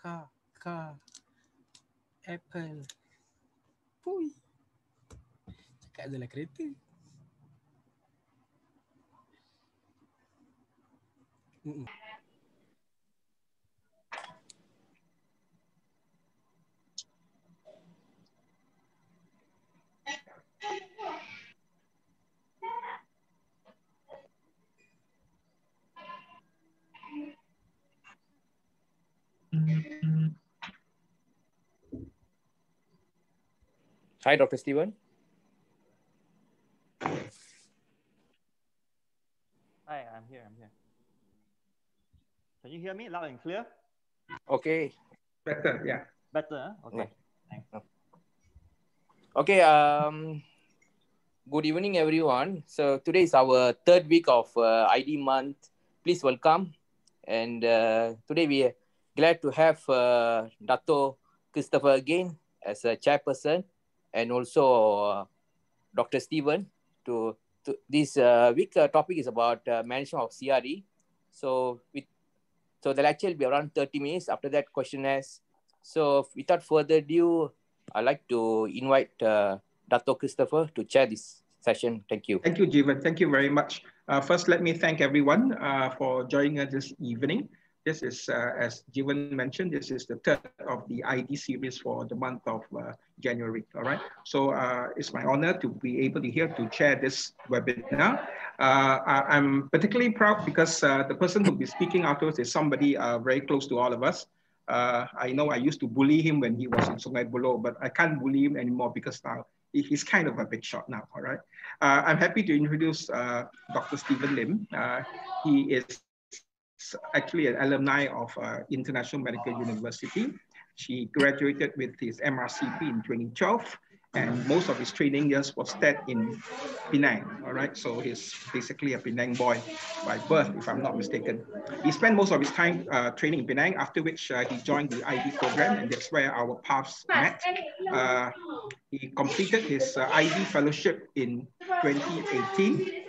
car, car, apple. Pui. Cakap adalah kereta. Mm-mm. Hi, Dr. Steven. Hi, I'm here. I'm here. Can you hear me loud and clear? Okay. Better, yeah. Better. huh? Okay. Okay. Um, good evening, everyone. So today is our third week of uh, ID month. Please welcome. And uh, today we are glad to have uh, Dato Christopher again as a chairperson, and also uh, Dr. Steven. To, to this uh, week uh, topic is about management of CRE. So with so the lecture will be around 30 minutes. After that, questionnaires. So without further ado, I'd like to invite uh, Christopher to chair this session. Thank you. Thank you, Jeevan. Thank you very much. Uh, first, let me thank everyone uh, for joining us this evening. This is, uh, as Jivan mentioned, this is the third of the ID series for the month of uh, January. All right. So uh, it's my honor to be able to here to chair this webinar. Uh, I- I'm particularly proud because uh, the person who will be speaking afterwards is somebody uh, very close to all of us. I know I used to bully him when he was in Sungai Buloh, but I can't bully him anymore because now he's kind of a big shot now. All right. Uh, I'm happy to introduce uh, Dr. Steven Lim. Uh, he is actually an alumni of uh, International Medical University. She graduated with his MRCP in 2012, and most of his training years was spent in Penang. All right, so he's basically a Penang boy by birth, if I'm not mistaken. He spent most of his time uh, training in Penang, after which uh, he joined the ID program, and that's where our paths met. Uh, he completed his uh, ID fellowship in 2018,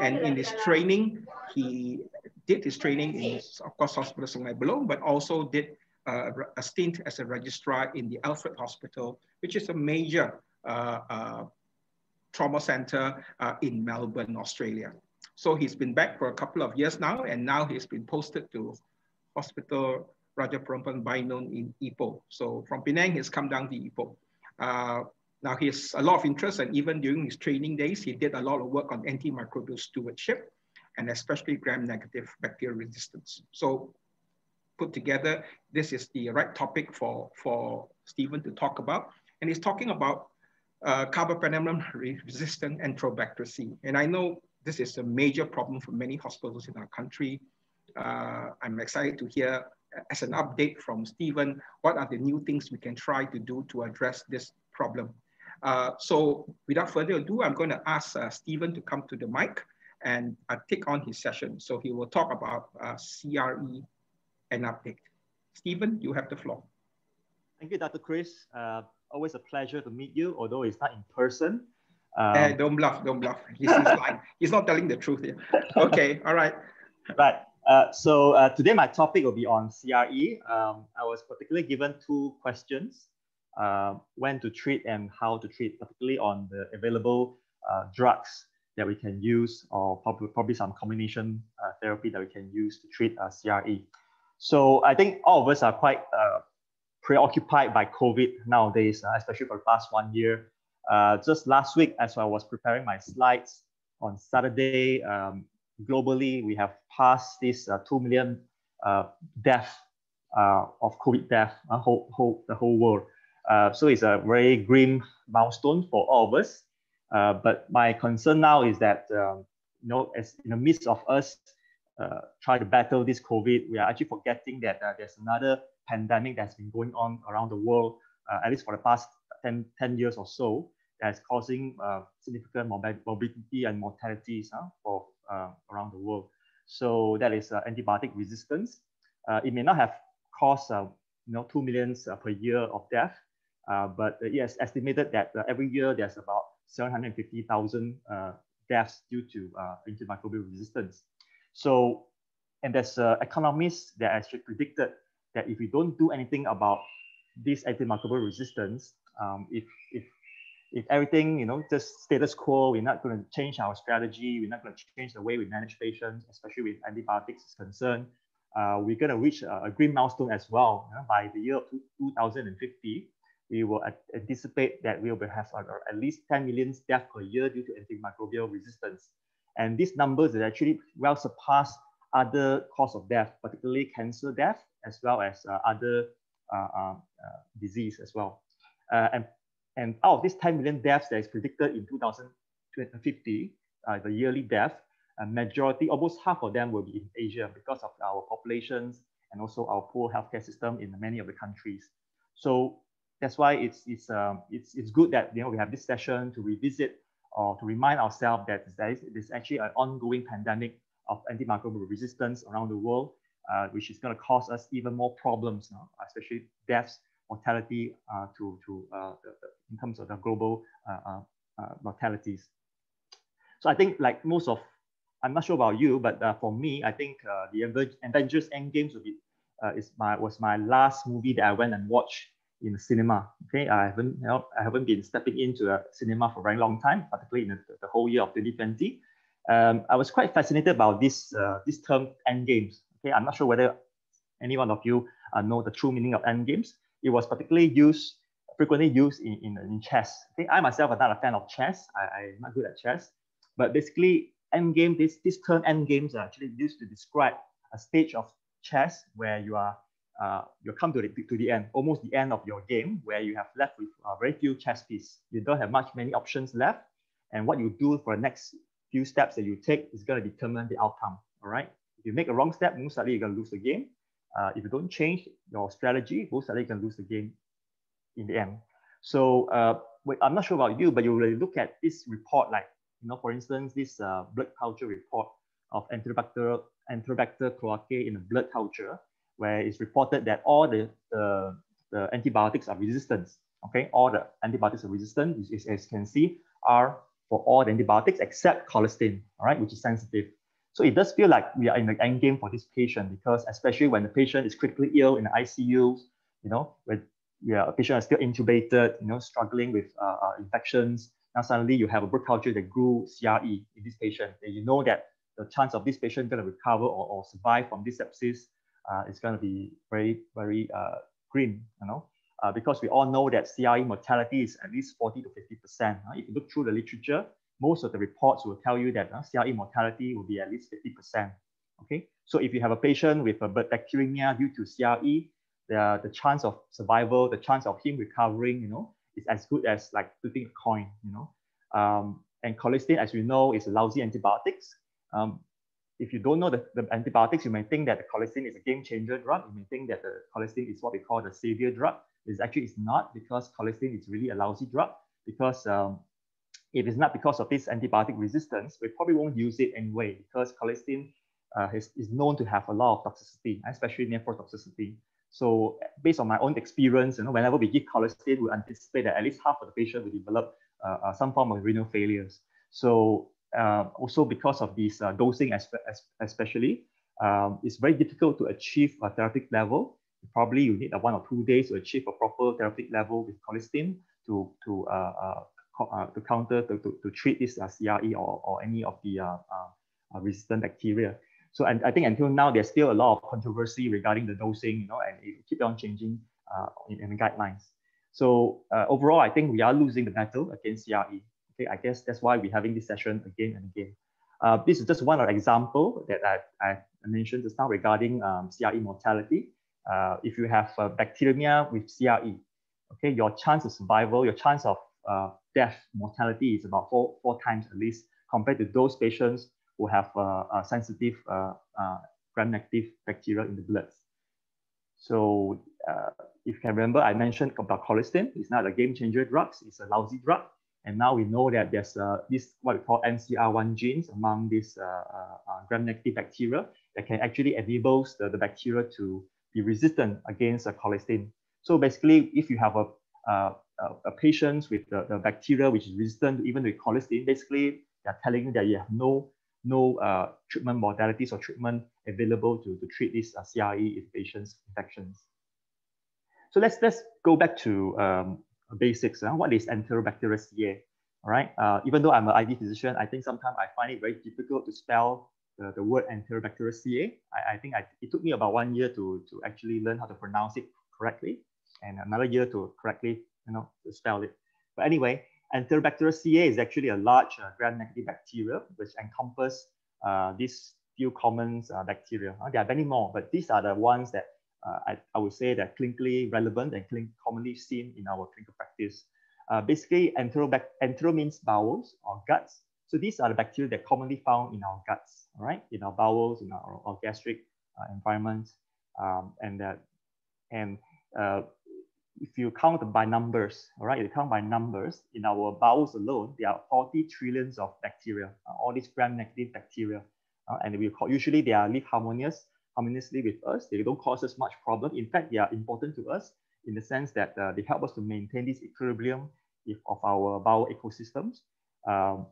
and in his training, he did his training in, of course, Hospital Sungai Buloh, but also did uh, a stint as a registrar in the Alfred Hospital, which is a major uh, uh, trauma center uh, in Melbourne, Australia. So he's been back for a couple of years now, and now he's been posted to Hospital Raja Perempuan Bainun in Ipoh. So from Penang, he's come down to Ipoh. Uh, now he has a lot of interest, and even during his training days, he did a lot of work on antimicrobial stewardship and especially gram-negative bacterial resistance. So put together, this is the right topic for, for Steven to talk about. And he's talking about uh, carbapenem resistant Enterobacteriaceae. And I know this is a major problem for many hospitals in our country. Uh, I'm excited to hear as an update from Steven, what are the new things we can try to do to address this problem? Uh, so without further ado, I'm going to ask uh, Steven to come to the mic and uh, take on his session. So he will talk about uh, CRE and update. Steven, you have the floor. Thank you, Dr. Chris. Uh, always a pleasure to meet you, although it's not in person. Um, Eh, don't bluff, don't bluff. He's, he's lying. He's not telling the truth here. Okay, all right. Right. Uh, so uh, today my topic will be on CRE. Um, I was particularly given two questions, uh, when to treat and how to treat, particularly on the available uh, drugs that we can use or probably, probably some combination uh, therapy that we can use to treat uh, CRE. So I think all of us are quite uh, preoccupied by COVID nowadays, uh, especially for the past one year. Uh, just last week, as I was preparing my slides on Saturday, um, globally, we have passed this uh, 2 million death of COVID death, whole, whole, the whole world. Uh, so it's a very grim milestone for all of us. Uh, but my concern now is that, um, you know, as in the midst of us uh, try to battle this COVID, we are actually forgetting that uh, there's another pandemic that's been going on around the world, uh, at least for the past 10, 10 years or so, that's causing significant morbidity and mortalities uh, for around the world. So that is antibiotic resistance. It may not have caused you know, 2 millions per year of death, uh, but it is estimated that uh, every year there's about 750,000 uh, deaths due to uh, antimicrobial resistance. So, and there's uh, economists that actually predicted that if we don't do anything about this antimicrobial resistance, um, if, if, if everything, you know, just status quo, we're not going to change our strategy, we're not going to change the way we manage patients, especially with antibiotics is concerned, uh, we're going to reach a, a, green milestone as well. You know, by the year 2050, we will anticipate that we will have uh, at least 10 million deaths per year due to antimicrobial resistance. And these numbers is actually well surpass other cause of death, particularly cancer death, as well as uh, other uh, uh, uh disease as well. Uh, and, and out of these 10 million deaths that is predicted in 2050, the yearly death, a majority, almost half of them will be in Asia because of our populations and also our poor healthcare system in many of the countries. So that's why it's it's um, it's it's good that you know we have this session to revisit or to remind ourselves that there is there's actually an ongoing pandemic of antimicrobial resistance around the world, uh, which is going to cause us even more problems, you know, especially deaths, mortality uh, to to uh, the in terms of the global uh, uh, uh, mortalities. So I think like most of I'm not sure about you, but uh, for me, I think uh, the Avengers Endgames will be uh, is my was my last movie that I went and watched in the cinema. Okay, I haven't I haven't been stepping into a cinema for a very long time, particularly in the, the whole year of 2020. Um, I was quite fascinated about this uh, this term Endgames. Okay, I'm not sure whether any one of you uh, know the true meaning of Endgames. It was particularly used frequently used in, in, in chess. Okay, I myself am not a fan of chess. I, I'm not good at chess, but basically end game, this, this term end games are actually used to describe a stage of chess where you are uh, you come to the, to the end, almost the end of your game, where you have left with uh, very few chess pieces. You don't have much many options left, and what you do for the next few steps that you take is going to determine the outcome. All right. If you make a wrong step, most likely you're going to lose the game. Uh, if you don't change your strategy, most likely you're to lose the game in the end. So uh, I'm not sure about you, but you really look at this report like you know, for instance, this uh, blood culture report of Enterobacter, Enterobacter cloacae in a blood culture, where it's reported that all the, the, the antibiotics are resistant. Okay, all the antibiotics are resistant, as, as you can see, are for all the antibiotics except colistin, all right, which is sensitive. So it does feel like we are in the end game for this patient because especially when the patient is critically ill in the ICU, you know, when yeah, patient is still intubated, you know, struggling with uh, uh, infections, now suddenly you have a blood culture that grew CRE in this patient, and you know that the chance of this patient going to recover or, or survive from this sepsis uh, is going to be very, very uh, grim, you know, uh, because we all know that CRE mortality is at least 40 to 50%. Uh, if you look through the literature, most of the reports will tell you that uh, CRE mortality will be at least 50%. Okay, so if you have a patient with a bacteremia due to CRE, the, the chance of survival, the chance of him recovering, you know, is as good as like flipping a coin, you know. Um, and colistin, as we know, is a lousy antibiotics. Um, if you don't know the, the antibiotics, you may think that the colistin is a game changer drug. You may think that the colistin is what we call the savior drug. It's actually it's not because colistin is really a lousy drug because um, if it's not because of this antibiotic resistance, we probably won't use it anyway because colistin uh, is, is known to have a lot of toxicity, especially nephrotoxicity. So based on my own experience, you know, whenever we give colistin, we anticipate that at least half of the patient will develop uh, uh, some form of renal failures. So also because of this uh, dosing, especially, um, it's very difficult to achieve a therapeutic level. Probably you need a one or two days to achieve a proper therapeutic level with colistin to to uh, uh, to counter to, to, to treat this CRE or, or any of the resistant bacteria. So and I think until now, there's still a lot of controversy regarding the dosing, you know, and it keep on changing uh, in, in, the guidelines. So uh, overall, I think we are losing the battle against CRE. Okay, I guess that's why we're having this session again and again. Uh, this is just one example that I, I mentioned just now regarding um, CRE mortality. Uh, if you have uh, bacteremia with CRE, okay, your chance of survival, your chance of uh, death, mortality is about four, four times at least compared to those patients who have uh, sensitive uh, uh, gram-negative bacteria in the blood. So if you can remember, I mentioned about colistin. It's not a game-changer drug. It's a lousy drug. And now we know that there's uh, this what we call MCR1 genes among these uh, uh, gram-negative bacteria that can actually enables the, the bacteria to be resistant against a colistin. So basically, if you have a, a, a patient with the, the, bacteria which is resistant even with colistin, basically they're telling you that you have no no uh, treatment modalities or treatment available to, to treat these uh, CRE patients' infections. So let's let's go back to um, basics. Huh? What is Enterobacteriaceae? All right. Uh, even though I'm an ID physician, I think sometimes I find it very difficult to spell the, the word Enterobacteriaceae. I, I think I, it took me about one year to, to actually learn how to pronounce it correctly and another year to correctly you know, spell it. But anyway, Enterobacteriaceae is actually a large uh, gram-negative bacteria which encompass uh, these few common uh, bacteria. Uh, there are many more, but these are the ones that uh, I, I would say that clinically relevant and commonly seen in our clinical practice. Uh, basically, enterobac entero means bowels or guts. So these are the bacteria that commonly found in our guts, all right, in our bowels, in our, our gastric uh, environment, um, and that, and uh, if you count by numbers, all right, you count by numbers, in our bowels alone, there are 40 trillions of bacteria, uh, all these gram-negative bacteria. Uh, and we call, usually they are live harmonious, harmoniously with us. They don't cause us much problem. In fact, they are important to us in the sense that uh, they help us to maintain this equilibrium if, of our bowel ecosystems. Um,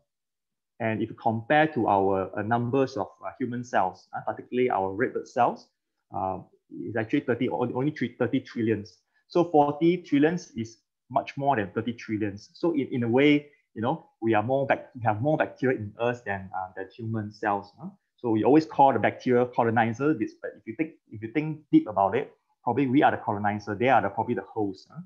and if you compare to our uh, numbers of uh, human cells, uh, particularly our red blood cells, uh, it's actually 30, only 30 trillions. So 40 trillions is much more than 30 trillions. So in, in a way, you know, we are more we have more bacteria in us than, uh, than human cells. Huh? So we always call the bacteria colonizer, but if you think, if you think deep about it, probably we are the colonizer, they are the, probably the host. Huh?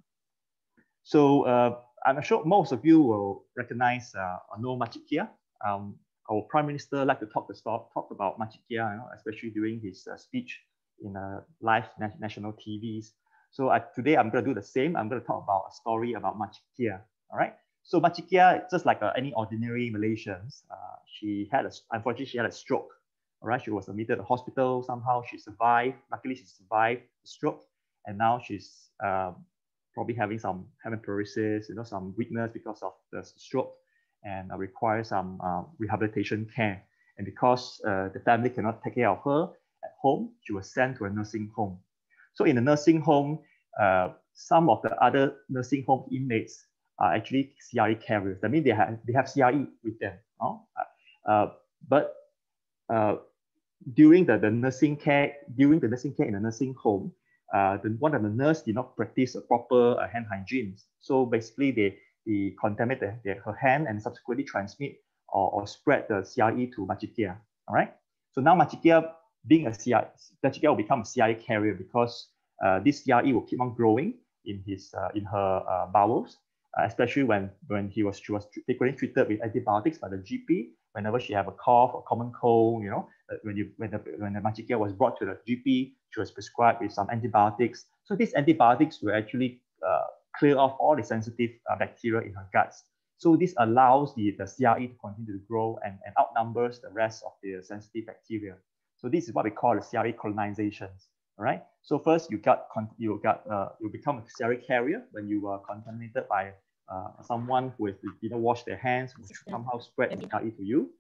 So uh, I'm sure most of you will recognize uh, know Makcik Kiah. Um, our Prime Minister like to talk, talk, talk about Makcik Kiah, you know, especially during his uh, speech in uh, live na national TVs. So today I'm going to do the same. I'm going to talk about a story about Makcik Kiah. All right. So Makcik Kiah, just like uh, any ordinary Malaysians, uh, she had a, unfortunately she had a stroke. All right. She was admitted to hospital. Somehow she survived. Luckily, she survived the stroke, and now she's um, probably having some hemiparesis, you know, some weakness because of the stroke, and uh, require some uh, rehabilitation care. And because uh, the family cannot take care of her at home, she was sent to a nursing home. So in the nursing home, uh, some of the other nursing home inmates are actually CRE carriers. That means they have they have CRE with them. No? Uh, uh, but uh, during the, the nursing care, during the nursing care in the nursing home, uh, the, one of the nurse did not practice a proper uh, hand hygiene. So basically, they, they contaminate the, the, her hand and subsequently transmit or, or spread the CRE to Makcik Kiah. All right. So now Makcik Kiah being a CRE, Makcik Kiah will become a CRE carrier because uh, this CRE will keep on growing in his uh, in her uh, bowels, uh, especially when when he was she was frequently treated with antibiotics by the GP. Whenever she have a cough or common cold, you know, uh, when you when the when the Makcik Kiah was brought to the GP, she was prescribed with some antibiotics. So these antibiotics will actually uh, clear off all the sensitive uh, bacteria in her guts. So this allows the, the CRE to continue to grow and, and outnumbers the rest of the sensitive bacteria. So this is what we call the CRE colonizations. All right. So first you got you got uh, you become a CRE carrier when you are contaminated by uh, someone who didn't wash their hands, which somehow spread CRE to you.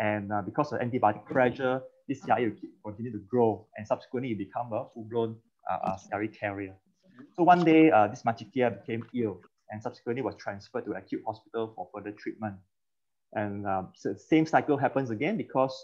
And uh, because of antibiotic pressure, this CRE will continue to grow and subsequently you become a full-blown uh, CRE carrier. So one day, uh, this Makcik Kiah became ill and subsequently was transferred to acute hospital for further treatment. And um, so the same cycle happens again because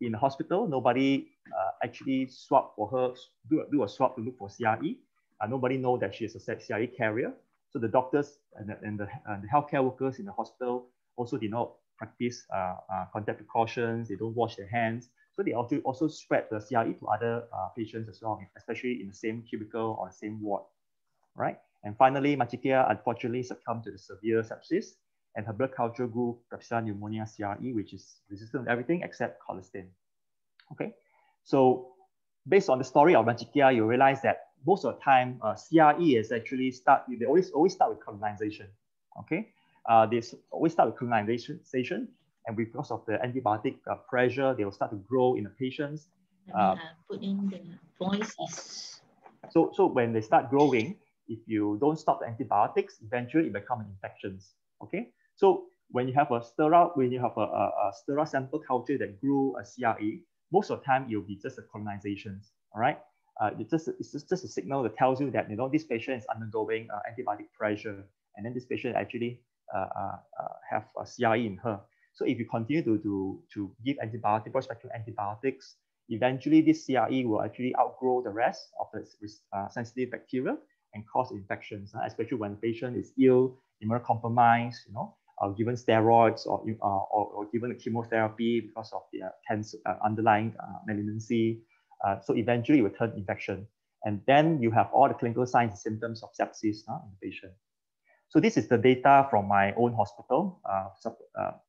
in the hospital, nobody uh, actually swab for her, do a, do a swab to look for CRE. Uh, nobody know that she is a CRE carrier. So the doctors and the, and the, and the healthcare workers in the hospital also did not practice uh, uh, contact precautions. They don't wash their hands. So they also, also spread the CRE to other uh, patients as well, especially in the same cubicle or the same ward, right? And finally, Makcik Kiah unfortunately succumbed to the severe sepsis and her blood culture grew Klebsiella pneumonia CRE, which is resistant to everything except colistin. Okay, so based on the story of Makcik Kiah, you realize that most of the time, uh, CRE is actually start, they always, always start with colonization. Okay, uh, they always start with colonization, and because of the antibiotic uh, pressure, they will start to grow in the patients. Uh, put in the voice is. So, so when they start growing, if you don't stop the antibiotics, eventually it becomes infections. Okay, so when you have a sterile, when you have a, a, a sterile sample culture that grew a CRE, most of the time it'll be just a colonizations. All right, uh, it's just it's just, just a signal that tells you that you know this patient is undergoing uh, antibiotic pressure, and then this patient actually uh, uh, uh have a CRE in her. So if you continue to, to, to give antibiotic, broad-spectrum antibiotics, eventually this CRE will actually outgrow the rest of the uh, sensitive bacteria and cause infections, especially when the patient is ill, immunocompromised, you know, uh, given steroids or, uh, or, or, given chemotherapy because of the uh, cancer, uh, underlying uh, so eventually it will turn infection. And then you have all the clinical signs and symptoms of sepsis in the patient. So this is the data from my own hospital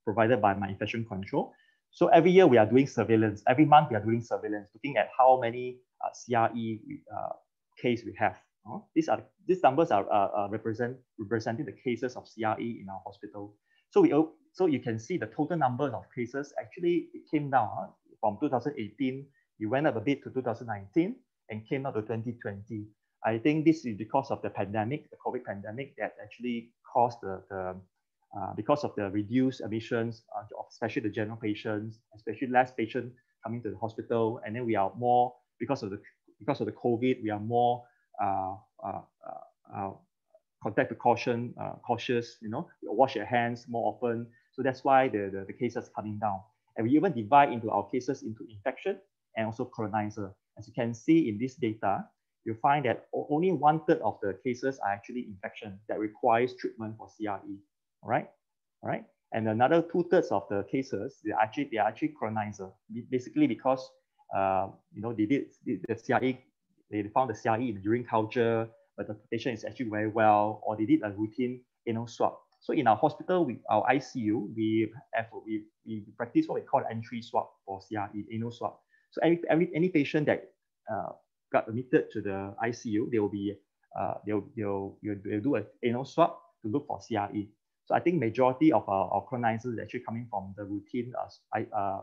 provided by my infection control. So every year we are doing surveillance. Every month we are doing surveillance, looking at how many uh, CRE uh, case we have. Uh, these are these numbers are uh, represent representing the cases of CRE in our hospital. So we so you can see the total number of cases actually it came down from 2018. We went up a bit to 2019 and came up to 2020. I think this is because of the pandemic, the COVID pandemic, that actually caused the, the uh, because of the reduced admissions, uh, especially the general patients, especially less patients coming to the hospital, and then we are more because of the because of the COVID, we are more uh, uh, uh, contact precaution, cautious. You know, wash your hands more often. So that's why the, the, the cases coming down. And we even divide into our cases into infection and also colonizer. As you can see in this data, you find that only one third of the cases are actually infection that requires treatment for CRE. All right, all right. And another two thirds of the cases, they actually they are actually colonizer, basically because uh, you know, they did, the CRE, they found the CRE in the urine culture, but the patient is actually very well, or they did a routine anal swab. So in our hospital, we, our ICU, we have we, we practice what we call entry swab for CRE, anal swab. So every, every any patient that uh, got admitted to the ICU, they will be uh, they'll, they'll, they'll do an anal swab to look for CRE. So I think majority of our, our colonizers is actually coming from the routine uh, uh, uh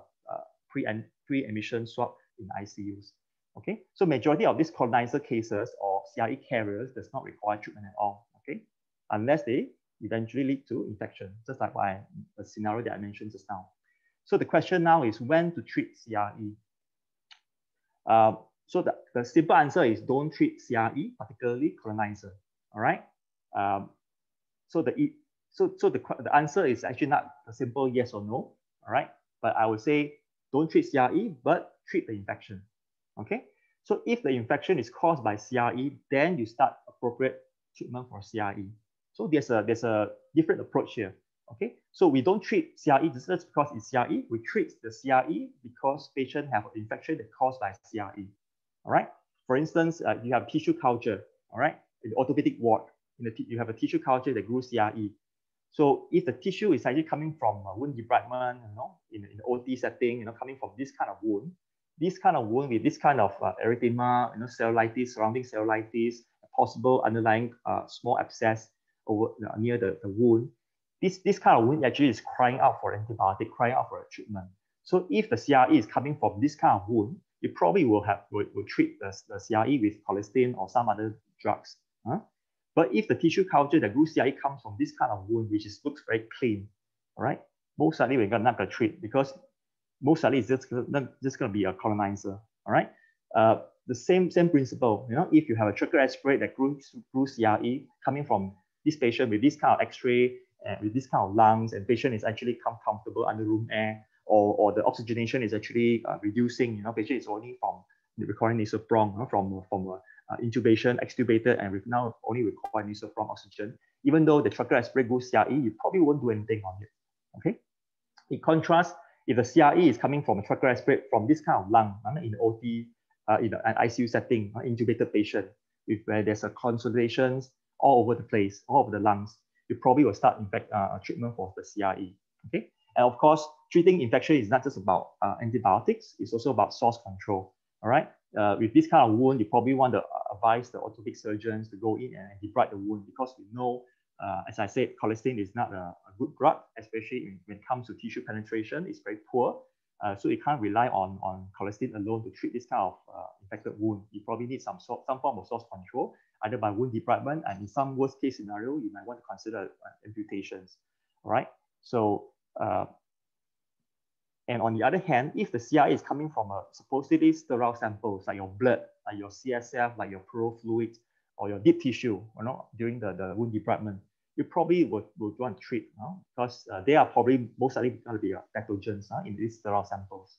pre and pre-admission swab in ICUs. Okay, so majority of these colonizer cases or CRE carriers does not require treatment at all. Okay, unless they eventually lead to infection, just like I, the scenario that I mentioned just now. So the question now is when to treat CRE. Uh, so the, the simple answer is don't treat CRE, particularly colonizer. All right. Um, so the so so the the answer is actually not a simple yes or no. All right. But I would say don't treat CRE, but treat the infection. Okay. So if the infection is caused by CRE, then you start appropriate treatment for CRE. So there's a there's a different approach here. Okay. So we don't treat CRE just because it's CRE. We treat the CRE because patient have infection that caused by CRE. All right. For instance, uh, you have tissue culture. All right. In the orthopedic ward, in the you have a tissue culture that grew CRE. So if the tissue is actually coming from wound debridement, you know, in, in the OT setting, you know, coming from this kind of wound, this kind of wound with this kind of uh, erythema, you know, cellulitis, surrounding cellulitis, possible underlying uh, small abscess over uh, near the, the wound, this, this kind of wound actually is crying out for antibiotic, crying out for a treatment. So if the CRE is coming from this kind of wound, you probably will have will, will treat the, the CRE with colistin or some other drugs. Huh? But if the tissue culture, the grew CRE comes from this kind of wound, which is, looks very clean, all right, most likely we're not going to treat because most likely it's just, just going to be a colonizer, all right? Uh, the same same principle, you know, if you have a tracheal aspirate that grew, grew CRE coming from this patient with this kind of x-ray and with this kind of lungs and patient is actually come comfortable under room air or, or the oxygenation is actually uh, reducing, you know, patient is only from nasal prong, you know, from, from uh, uh, intubation, extubated, and we've now only require nasal from oxygen. Even though the tracheal aspirate goes CRE, you probably won't do anything on it. Okay. In contrast, if the CRE is coming from a tracheal aspirate from this kind of lung uh, in OT, uh, in an ICU setting, uh, intubated patient, with where there's a consolidations all over the place, all over the lungs, you probably will start in fact uh, treatment for the CRE. Okay. And of course, treating infection is not just about uh, antibiotics, it's also about source control. All right uh, with this kind of wound, you probably want to uh, advise the orthopedic surgeons to go in and debride the wound because we know, uh, as I said, colistin is not a, a good drug, especially in, when it comes to tissue penetration, it's very poor. Uh, so you can't rely on, on colistin alone to treat this kind of uh, infected wound. You probably need some sort, some form of source control, either by wound debridement, and in some worst case scenario, you might want to consider uh, amputations. Right. So and on the other hand, if the CRE is coming from a supposedly sterile samples like your blood, like your CSF, like your pleural fluid, or your deep tissue, you know, during the, the wound debridement, you probably would, would want to treat you know, because uh, they are probably most likely going to be uh, pathogens uh, in these sterile samples.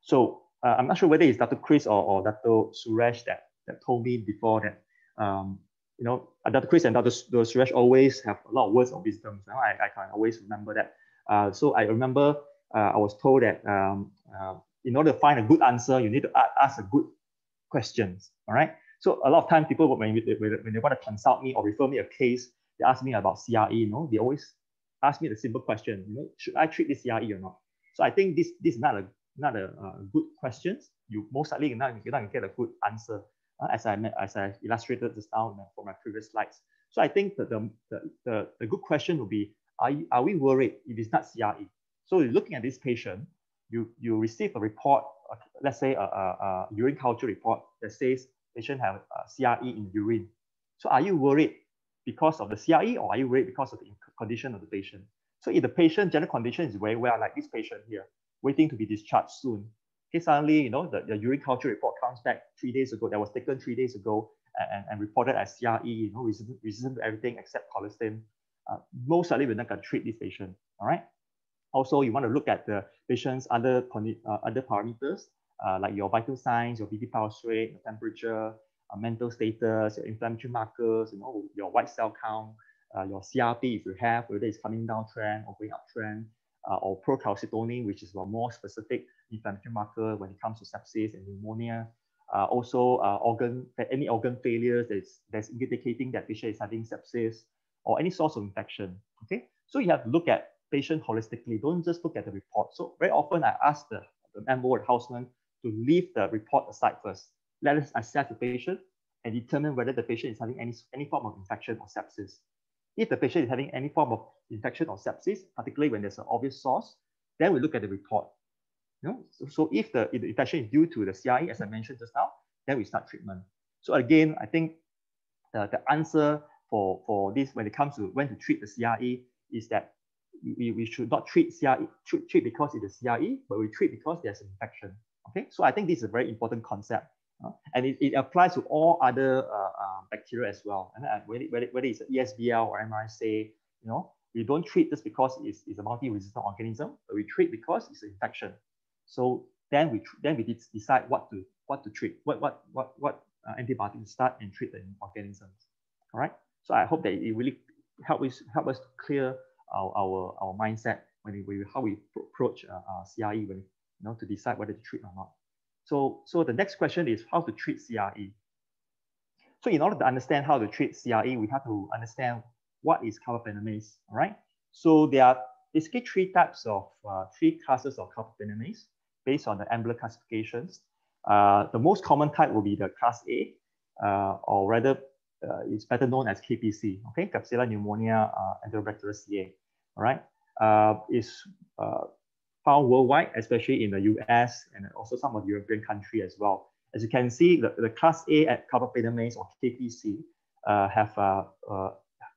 So uh, I'm not sure whether it's Dr. Chris or, or Dr. Suresh that, that told me before that um, you know, Dr. Chris and Dr. Suresh always have a lot of words of wisdom. Know, I, I can always remember that. Uh, so I remember uh, I was told that um, uh, in order to find a good answer, you need to ask a good questions. All right. So a lot of times people, when, when, when they want to consult me or refer me a case, they ask me about CRE, you know, they always ask me the simple question, you know, should I treat this CRE or not? So I think this, this is not a, not a uh, good question. You most likely not, you're not going to get a good answer uh, as, I, as I illustrated just now for my previous slides. So I think that the, the, the, the good question would be, are, you, are we worried if it's not CRE? So looking at this patient, you, you receive a report, uh, let's say a, a, a, urine culture report that says patient have CRE in urine. So are you worried because of the CRE or are you worried because of the condition of the patient? So if the patient general condition is very well, like this patient here, waiting to be discharged soon, okay, suddenly, you know, the, the urine culture report comes back three days ago, that was taken three days ago and, and reported as CRE, you know, resistant, resistant to everything except colistin. Uh, most likely we're not to treat this patient, all right? Also, you want to look at the patient's other, uh, other parameters, uh, like your vital signs, your BP pulse rate, your temperature, uh, mental status, your inflammatory markers, you know, your white cell count, uh, your CRP if you have, whether it's coming down trend or going up trend, uh, or procalcitonin, which is a more specific inflammatory marker when it comes to sepsis and pneumonia. Uh, also, uh, organ any organ failures that's, that's indicating that patient is having sepsis or any source of infection. Okay, so you have to look at patient holistically. Don't just look at the report. So very often I ask the, the MO houseman to leave the report aside first. Let us assess the patient and determine whether the patient is having any, any form of infection or sepsis. If the patient is having any form of infection or sepsis, particularly when there's an obvious source, then we look at the report. You know? so, so if, the, the infection is due to the CRE, as I mentioned just now, then we start treatment. So again, I think the, the answer for, for this when it comes to when to treat the CRE is that we, we should not treat CRE, treat, treat because it's a CRE, but we treat because there's an infection. Okay, so I think this is a very important concept. Uh, and it, it applies to all other uh, uh, bacteria as well. And whether, whether it's ESBL or MRSA, you know, we don't treat this because it's, it's a multi-resistant organism, but we treat because it's an infection. So then we then we decide what to what to treat, what what what what uh, antibiotics to start and treat the organisms. All right. So I hope that it really help us help us to clear our our, our mindset when we how we approach uh, uh, CRE when you know to decide whether to treat or not. So, so the next question is how to treat CRE. So in order to understand how to treat CRE, we have to understand what is carbapenemase, all right? So there are basically three types of, uh, three classes of carbapenemase based on the Ambler classifications. Uh, the most common type will be the class A, uh, or rather uh, it's better known as KPC, okay? Klebsiella pneumonia uh, Enterobacteriaceae, all right? Uh, is found worldwide, especially in the US and also some of the European countries as well. As you can see, the, the class A at carbapenemase or KPC have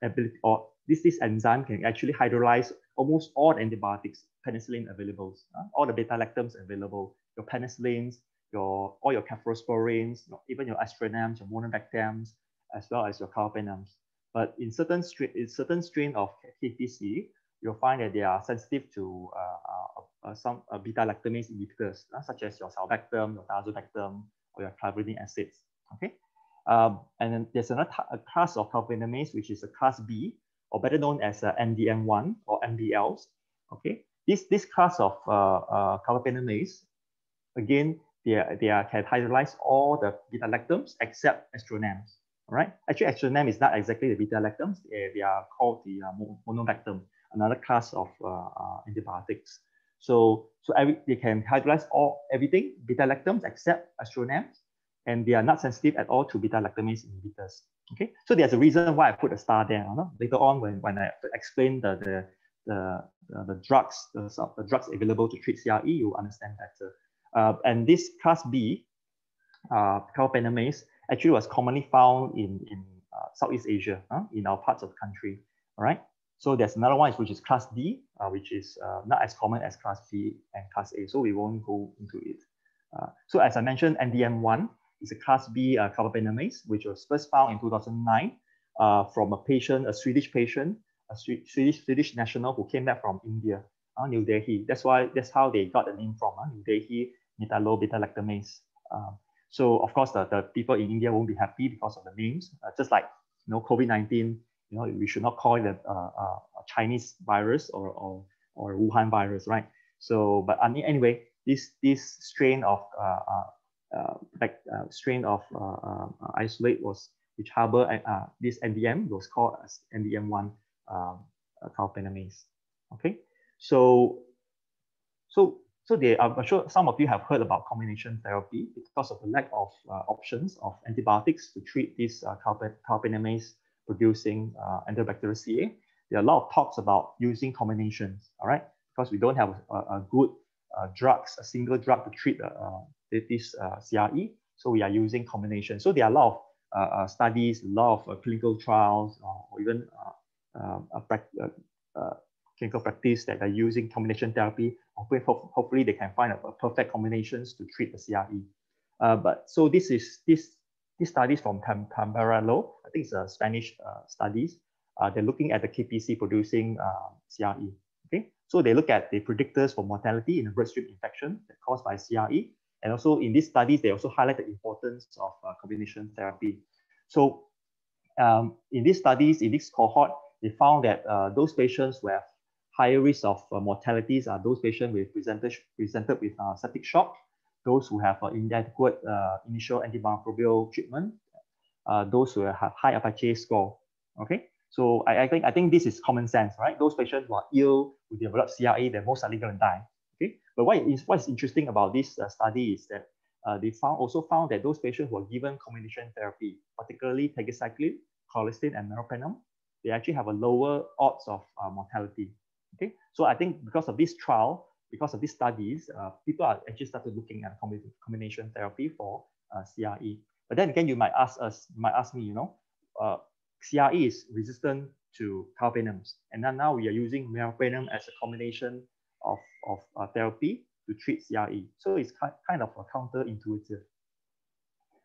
ability or this, this enzyme can actually hydrolyze almost all the antibiotics, penicillin available, uh, all the beta-lactams available, your penicillins, your all your cephalosporins, even your aztreonams, your monobactams, as well as your carbapenems. But in certain in certain strain of KPC, you'll find that they are sensitive to uh, uh, uh some uh, beta-lactamase inhibitors, such as your sulbactam, your tazobactam, or your clavulanic acids. Okay, um, and then there's another class of carbapenemase, which is a class B, or better known as NDM1 or MBLs. Okay, this this class of uh, carbapenemase, again, they are, they are can hydrolyze all the beta-lactams except aztreonams. All right, actually, aztreonam is not exactly the beta-lactams. They, they are called the monobactam another class of uh, uh, antibiotics. So, so every, they can hydrolyze all everything, beta-lactams except aztreonams, and they are not sensitive at all to beta-lactamase inhibitors. Okay, so there's a reason why I put a star there. No? Later on, when, when I explain the, the, the, the, drugs, the, the drugs available to treat CRE, you understand better. Uh, and this class B, uh, carbapenemase, actually was commonly found in, in uh, Southeast Asia, uh, in our parts of the country. All right. So there's another one which is class D, uh, which is uh, not as common as class B and class A. So we won't go into it. Uh, so as I mentioned, NDM1 is a class B uh, carbapenemase, which was first found in 2009 uh, from a patient, a Swedish patient, a Swedish, Swedish national who came back from India, uh, New Delhi. That's why that's how they got the name from uh, New Delhi metallo beta lactamase. Uh, So of course, the, the people in India won't be happy because of the names. Uh, just like you know, COVID-19, you know, we should not call it a, a, a Chinese virus or, or, or Wuhan virus, right? So, but anyway, this this strain of uh, uh, like uh, strain of uh, uh, isolate was which harbor uh, this NDM was called as NDM1 um, carbapenemase. Okay, so so so they, I'm sure some of you have heard about combination therapy because of the lack of uh, options of antibiotics to treat this uh, carbapenemase producing uh, Enterobacteriaceae. There are a lot of talks about using combinations, all right? Because we don't have a, a good uh, drugs, a single drug to treat uh, this uh, CRE. So we are using combination. So there are a lot of uh, uh, studies, a lot of clinical trials, or even um, clinical practice that are using combination therapy. Hopefully, they can find a, perfect combinations to treat the CRE. But so this is this this studies from Tam, Tamburello. I think it's a Spanish studies. They're looking at the KPC producing uh, CRE. Okay, so they look at the predictors for mortality in a bloodstream infection caused by CRE, and also in these studies they also highlight the importance of uh, combination therapy. So um, in these studies, in this cohort, they found that uh, those patients who have higher risk of uh, mortalities are those patients with presented, presented with uh, septic shock, those who have uh, inadequate uh, initial antimicrobial treatment, uh, those who have high FIHA score. Okay, so I, I, think I think this is common sense, right? Those patients who are ill, who develop CRE, they're most likely going to die. But what is what is interesting about this uh, study is that uh, they found also found that those patients who are given combination therapy, particularly tigecycline, colistin, and meropenem, they actually have a lower odds of uh, mortality. Okay, so I think because of this trial, because of these studies, uh, people are actually started looking at combination therapy for uh, CRE. But then again, you might ask us, you might ask me, you know, uh, CRE is resistant to carbapenems, and then now we are using meropenem as a combination of, of uh, therapy to treat CRE. So it's kind of a counterintuitive.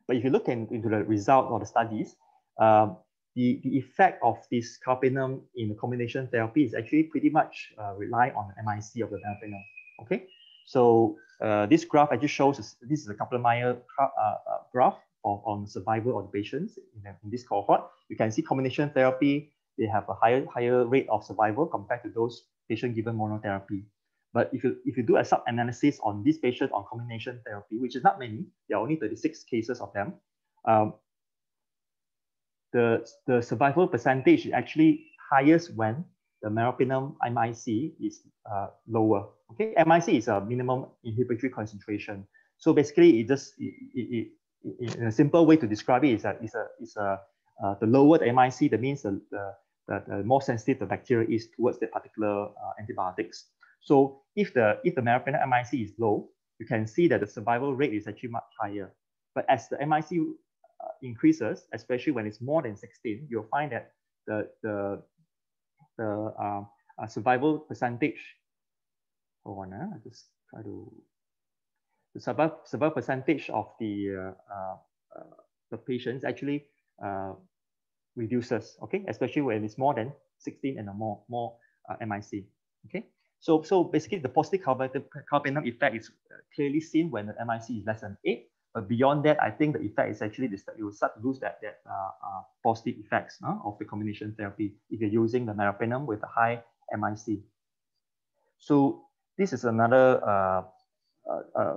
But if you look in, into the result of the studies, um, the, the effect of this carbapenem in the combination therapy is actually pretty much uh, rely on the MIC of the meropenem. Okay, so uh, this graph actually shows this is a Kaplan-Meier uh, uh, graph of, on survival of the patients in, the, in this cohort. You can see combination therapy, they have a higher, higher rate of survival compared to those patients given monotherapy. But if you, if you do a sub-analysis on these patients on combination therapy, which is not many, there are only 36 cases of them, um, the, the survival percentage is actually highest when the meropenem MIC is uh, lower. Okay, MIC is a minimum inhibitory concentration. So basically, it just it, it, it, in a simple way to describe it is a is a is a uh, the lower the MIC, that means the, the, the, the more sensitive the bacteria is towards the particular uh, antibiotics. So if the if the meropenem MIC is low, you can see that the survival rate is actually much higher. But as the MIC uh, increases, especially when it's more than 16, you'll find that the, the, the uh, uh, survival percentage, hold on, uh, I just try to, the survival, survival percentage of the, uh, uh, uh the patients actually reduces, okay, especially when it's more than 16 and a more, more MIC, okay. So, so basically the positive carbapenem effect is clearly seen when the MIC is less than 8 but beyond that, I think the effect is actually this, you will start to lose that, that uh, uh, positive effects uh, of the combination therapy if you're using the meropenem with a high MIC. So this is another uh, uh, uh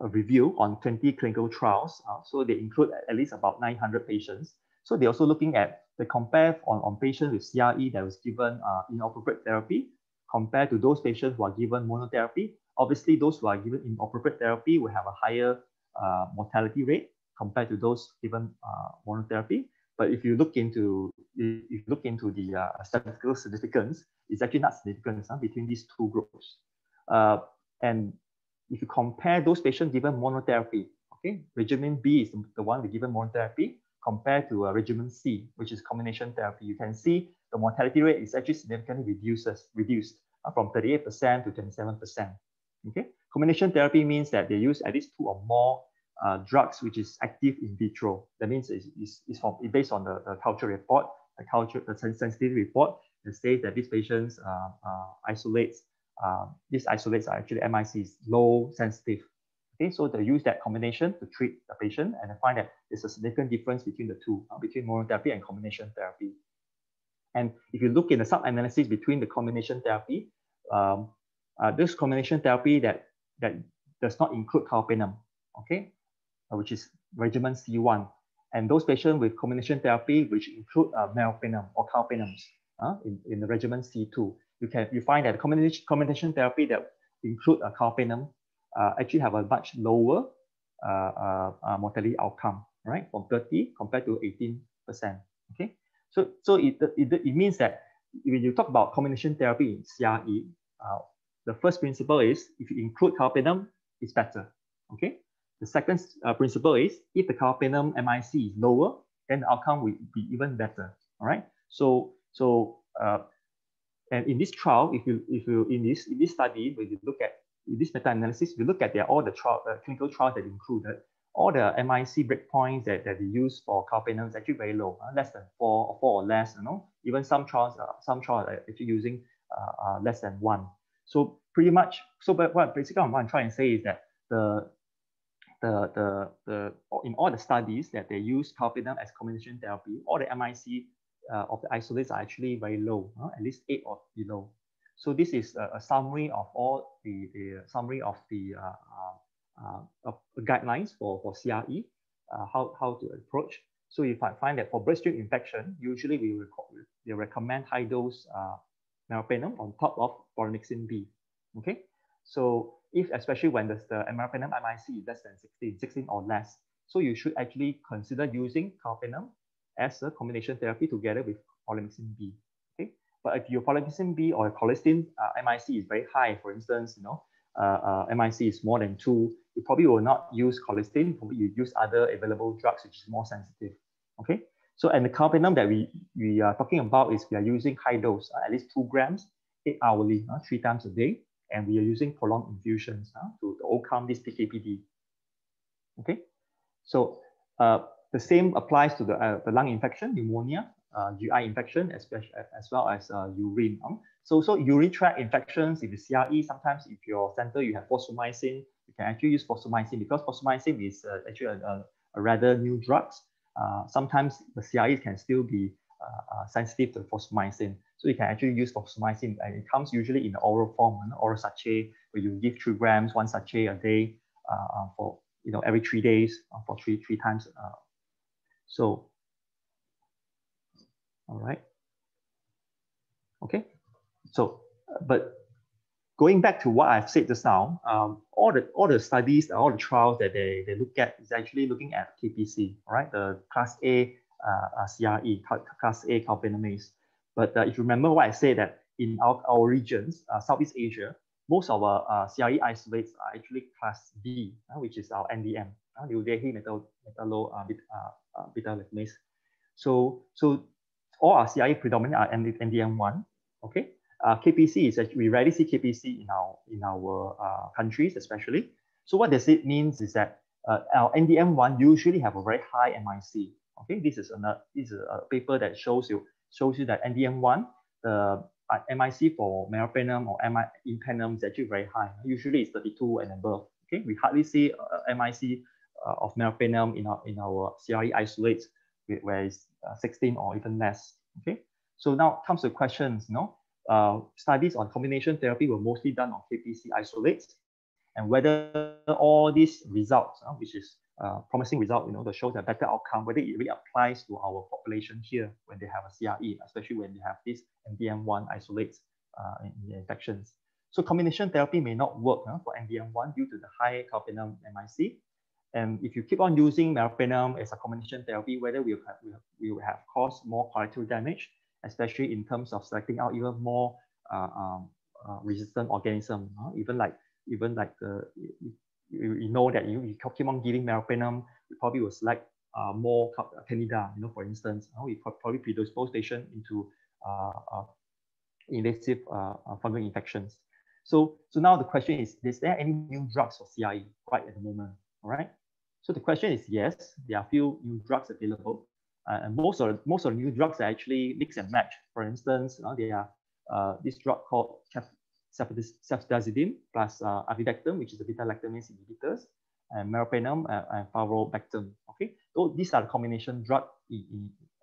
a review on 20 clinical trials. so they include at least about 900 patients. So they're also looking at, they compare on, on patients with CRE that was given inappropriate therapy compared to those patients who are given monotherapy. Obviously, those who are given inappropriate therapy will have a higher uh, mortality rate compared to those given uh, monotherapy. But if you look into if you look into the uh, statistical significance, it's actually not significant huh, between these two groups. Uh, and if you compare those patients given monotherapy, okay, regimen B is the, one with given monotherapy compared to uh, regimen C, which is combination therapy, you can see the mortality rate is actually significantly reduces, reduced uh, from 38% to 27%. Okay, combination therapy means that they use at least two or more uh, drugs which is active in vitro. That means it's, it's, it's, from, it's based on the, the culture report, the culture, the sensitivity report that says that these patients uh, uh, isolates, uh, these isolates are actually MICs, low sensitive. Okay, so they use that combination to treat the patient and I find that there's a significant difference between the two, uh, between monotherapy and combination therapy. And if you look in the sub-analysis between the combination therapy, um, uh, this combination therapy that, that does not include carbapenem, okay, uh, which is regimen C1. And those patients with combination therapy, which include uh, meropenem or carbapenems uh, in, in the regimen C2, you can you find that combination, combination therapy that include a carbapenem uh, actually have a much lower uh, uh, uh mortality outcome, right? From 30 compared to 18%. Okay, so so it, it, it means that when you talk about combination therapy in CRE, uh, the first principle is if you include carbapenem, it's better. Okay. The second uh, principle is if the carbapenem MIC is lower, then the outcome will be even better. All right. So so uh, and in this trial, if you if you in this in this study, when you look at this meta-analysis, we look at all the trial, uh, clinical trials that included, all the MIC breakpoints that, that they use for carbapenem is actually very low, uh, less than four or four or less. You know, even some trials, uh, some trials are actually using uh, uh, less than one. So pretty much, so but what basically what I'm trying to say is that the the the the in all the studies that they use carbapenem as combination therapy, all the MIC uh, of the isolates are actually very low, uh, at least eight or below. So this is a, a summary of all the, the summary of the uh, guidelines for, for CRE, uh, how, how to approach. So if I find that for bloodstream infection, usually we, we recommend high dose uh, meropenem on top of polymyxin B. Okay, so if especially when the, the meropenem MIC is less than 16, 16 or less, so you should actually consider using carbapenem as a combination therapy together with polymyxin B. Okay, but if your polymyxin B or colistin uh, MIC is very high, for instance, you know, uh, uh, MIC is more than two, you probably will not use colistin. Probably you use other available drugs which is more sensitive. Okay, so and the carbapenem that we we are talking about is we are using high dose, uh, at least two grams, eight hourly, uh, three times a day, and we are using prolonged infusions uh, to, to overcome this PKPD. Okay, so uh, the same applies to the, uh, the lung infection, pneumonia, uh, GI infection, especially as well as uh, urine. So, so urine tract infections, if the CRE, sometimes if your center you have fosfomycin, you can actually use fosfomycin because fosfomycin is uh, actually a, a, a, rather new drug. Uh, sometimes the CRE can still be uh, uh, sensitive to fosfomycin. So you can actually use fosfomycin and it comes usually in the oral form, an oral sachet where you give three grams, one sachet a day for, you know, every three days for three, three times. so all right. Okay. So, but going back to what I've said just now, um, all the all the studies, all the trials that they, they look at is actually looking at KPC, right? the class A uh, uh CRE, class A carbapenemase. But uh, if you remember what I said that in our, our regions, uh, Southeast Asia, most of our uh, CRE isolates are actually class B, uh, which is our NDM, uh, metal metallo uh, beta, uh, So, so all our CRE predominantly are NDM1. Okay, uh, KPC is actually we rarely see KPC in our in our uh, countries, especially. So what does it means is that uh, our NDM1 usually have a very high MIC. Okay, this is another this is a paper that shows you shows you that NDM1 the uh, MIC for meropenem or MI impenem is actually very high. Usually it's 32 and above. Okay, we hardly see uh, MIC uh, of meropenem in our in our CRE isolates where it's uh, 16 or even less. Okay, so now comes the questions. You know, uh, studies on combination therapy were mostly done on KPC isolates, and whether all these results, uh, which is uh, promising result, you know, that shows a better outcome, whether it really applies to our population here when they have a CRE, especially when they have these NDM1 isolates uh, in the infections. So combination therapy may not work uh, for NDM1 due to the high carbapenem MIC, and if you keep on using meropenem as a combination therapy, whether we will have, we will have caused more collateral damage, especially in terms of selecting out even more uh, um, uh, resistant organism, uh, even like even like the you, you know that you, you keep on giving meropenem, you probably will select uh, more candida, you know, for instance, uh, we probably predispose patient into uh, uh, invasive uh, fungal infections. So, so now the question is, is there any new drugs for CRE right at the moment? All right. So the question is yes, there are few new drugs available. Uh, and most of, most of the new drugs are actually mix and match. For instance, uh, there are uh, this drug called ceftazidime plus uh, which is a beta-lactamase inhibitors. and meropenem and, and vaborbactam. Okay, so these are the combination drug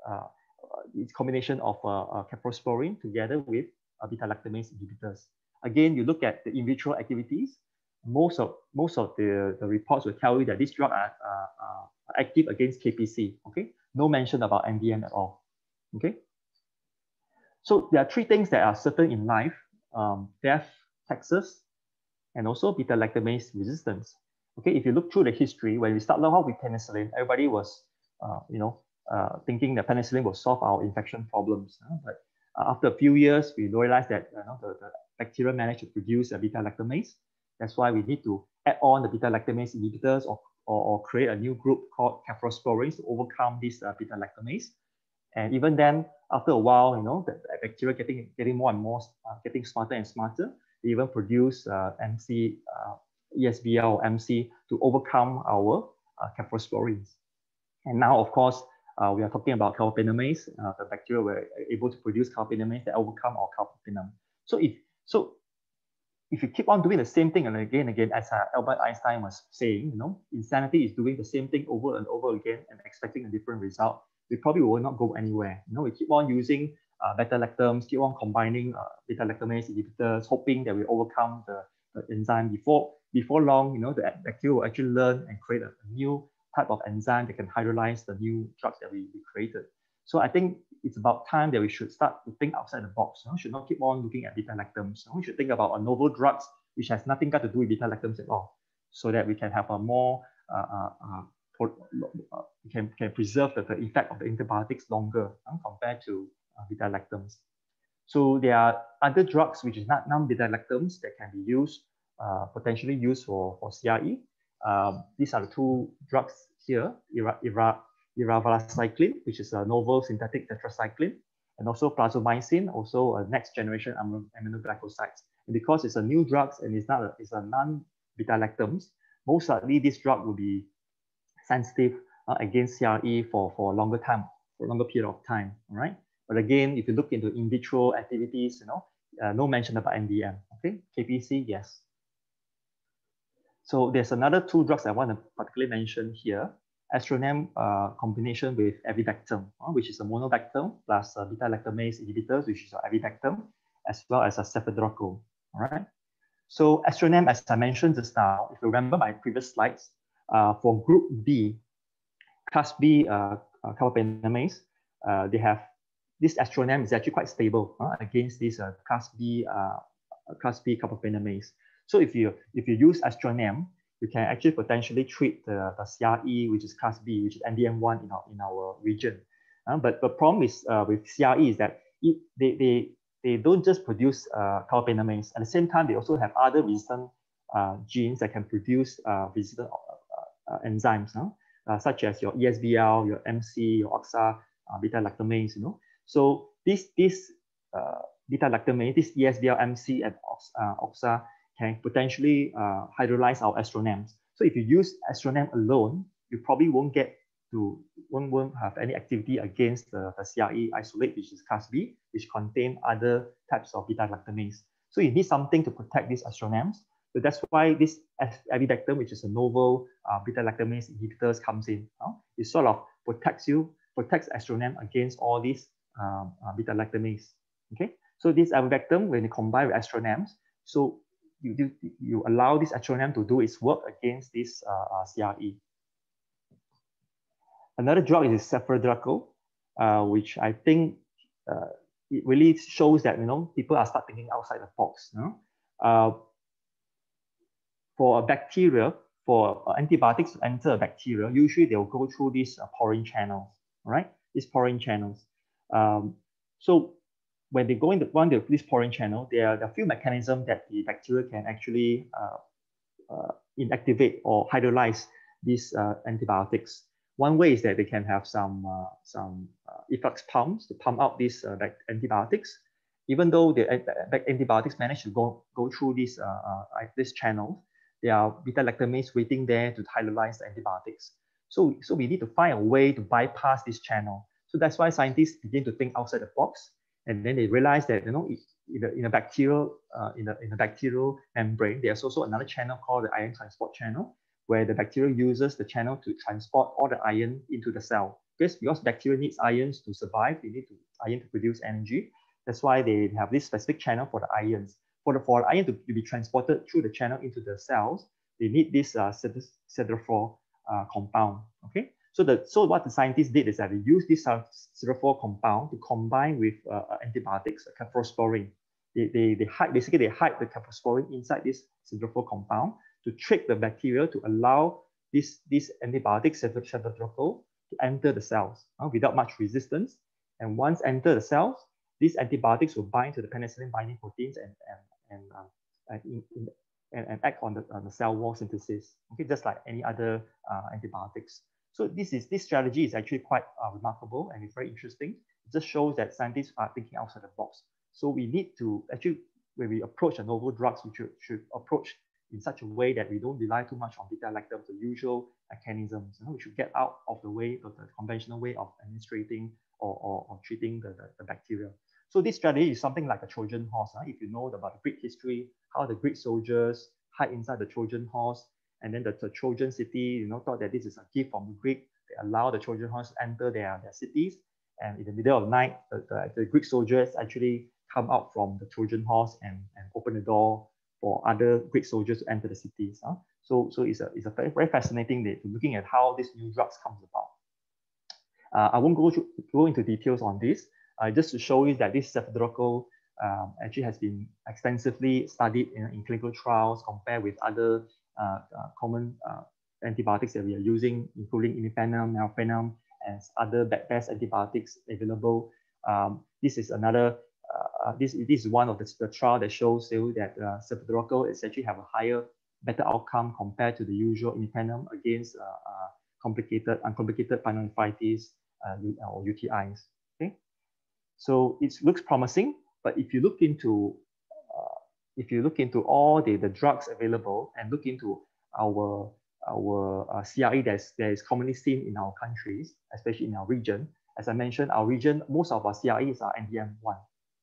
uh, it's combination of uh, uh, cephalosporin together with uh, beta lactamase inhibitors. Again, you look at the in vitro activities. Most of most of the, the reports will tell you that this drug are, uh, active against KPC. Okay, no mention about NDM at all. Okay, so there are three things that are certain in life: um, death, taxes, and also beta lactamase resistance. Okay, if you look through the history, when we start off with penicillin, everybody was, uh, you know, uh, thinking that penicillin will solve our infection problems. Uh, but after a few years, we realized that you know, the, the bacteria managed to produce a beta lactamase. That's why we need to add on the beta lactamase inhibitors or, or, or create a new group called cephalosporins to overcome this uh, beta lactamase. And even then, after a while, you know, the, the bacteria getting getting more and more, uh, getting smarter and smarter. They even produce uh, AmpC, uh, ESBL or AmpC to overcome our uh, cephalosporins. And now, of course, uh, we are talking about carbapenemase. Uh, the bacteria were able to produce carbapenemase that overcome our carbapenem. So if so, if you keep on doing the same thing and again and again, as uh, Albert Einstein was saying, you know, insanity is doing the same thing over and over again and expecting a different result. We probably will not go anywhere. You know, we keep on using uh, beta-lactams, keep on combining uh, beta-lactamase inhibitors, hoping that we overcome the, the, enzyme before before long. You know, the bacteria will actually learn and create a, a new type of enzyme that can hydrolyze the new drugs that we, we created. So I think it's about time that we should start to think outside the box. We should not keep on looking at beta-lactams. You? We should think about a novel drugs which has nothing got to do with beta-lactams at all, so that we can have a more uh, uh, uh, uh can, can preserve the, the effect of the antibiotics longer uh, compared to uh, beta-lactams. So there are other drugs which is not non-beta-lactams that can be used, potentially used for, for CRE. Um, these are the two drugs here, ira, ira, eravacycline, which is a novel synthetic tetracycline, and also plazomicin, also a next generation aminoglycosides. And because it's a new drug and it's not a, it's a non-beta lactams, most likely this drug will be sensitive uh, against CRE for, for a longer time, for a longer period of time, all right? But again, if you look into in vitro activities, you know, uh, no mention about NDM, okay? KPC, yes. So there's another two drugs I want to particularly mention here. Aztreonam uh, combination with avibactam, uh, which is a monobactam plus uh, beta-lactamase inhibitors, which is avibactam, as well as a cefiderocol. All right. So Aztreonam, as I mentioned just now, if you remember my previous slides, uh, for group B, class B uh, uh, carbapenemase, uh, they have this Aztreonam is actually quite stable uh, against this uh, class B class B carbapenemase. So if you if you use Aztreonam, you can actually potentially treat the, the CRE, which is class B, which is NDM1 in our, in our region. Uh, but the problem is uh, with CRE is that it, they, they, they don't just produce uh, carbapenemase. At the same time, they also have other resistant uh, genes that can produce uh, resistant uh, uh, enzymes, huh? such as your ESBL, your AmpC, your OXA, beta lactamase. You know, so this this beta lactamase, this ESBL, AmpC, and OXA can potentially uh, hydrolyze our Aztreonams. So if you use Aztreonam alone, you probably won't get to, won't, won't have any activity against the, the CRE isolate, which is class B, which contain other types of beta-lactamase. So you need something to protect these Aztreonams. So that's why this avibactam, which is a novel uh, beta-lactamase inhibitors comes in. It sort of protects you, protects Aztreonam against all these um, uh, beta-lactamase. Okay, so this avibactam, when you combine with Aztreonams, so you, you, you allow this Aztreonam to do its work against this uh, uh CRE. Another drug is cefiderocol, uh, which I think uh, it really shows that you know people are start thinking outside the box. You know? Uh, for a bacteria, for antibiotics to enter a bacteria, usually they will go through these uh, channels, right? These porin channels. Um, so when they go into one of this porin channel, there are, a few mechanisms that the bacteria can actually uh, uh, inactivate or hydrolyze these uh, antibiotics. One way is that they can have some uh, some uh, efflux pumps to pump out these antibiotics. Even though the antibiotics manage to go go through this this channel, there are beta lactamase waiting there to hydrolyze the antibiotics. So so we need to find a way to bypass this channel. So that's why scientists begin to think outside the box and then they realized that you know in a, in bacterial uh, in a in a bacterial membrane, there's also another channel called the iron transport channel, where the bacteria uses the channel to transport all the iron into the cell. Because, because bacteria needs ions to survive, they need to, iron to produce energy. That's why they have this specific channel for the ions. For the for iron to, to be transported through the channel into the cells, they need this uh, siderophore uh, compound. Okay, so the so what the scientists did is that they used this siderophore compound to combine with uh, uh antibiotics, cephalosporin. They, they, they hide basically they hide the cephalosporin inside this siderophore compound to trick the bacteria to allow this this antibiotic cefiderocol to enter the cells uh, without much resistance. And once enter the cells, these antibiotics will bind to the penicillin binding proteins and and and, uh, and, in, in, and, and, act on the, on the cell wall synthesis. Okay, just like any other uh, antibiotics. So this is this strategy is actually quite uh, remarkable and it's very interesting. It just shows that scientists are thinking outside the box. So we need to actually when we approach a novel drugs, we should, should approach in such a way that we don't rely too much on beta-lactam, the usual mechanisms. You know, we should get out of the way of the conventional way of administrating or, or, or treating the, the, the, bacteria. So this strategy is something like a Trojan horse. Huh? If you know about the Greek history, how the Greek soldiers hide inside the Trojan horse, and then the, the Trojan city, you know, thought that this is a gift from Greek. They allow the Trojan horse to enter their, their cities. And in the middle of the night, the, the, the Greek soldiers actually come out from the Trojan horse and, and open the door for other Greek soldiers to enter the cities. Huh? So, so it's a, it's a very, very fascinating day looking at how this new drugs comes about. Uh, I won't go, go into details on this, uh, just to show you that this cefiderocol um, actually has been extensively studied in, in clinical trials compared with other common uh, antibiotics that we are using, including imipenem, meropenem, and other best antibiotics available. Um, this is another uh, this, this is one of the, the trial that shows you that uh, cefiderocol is have a higher, better outcome compared to the usual imipenem against uh, uh, complicated, uncomplicated pyelonephritis uh, or UTIs. Okay, so it looks promising, but if you look into uh, if you look into all the, the drugs available and look into our our uh, CRE that is, that is commonly seen in our countries, especially in our region. As I mentioned, our region, most of our CREs are NDM1.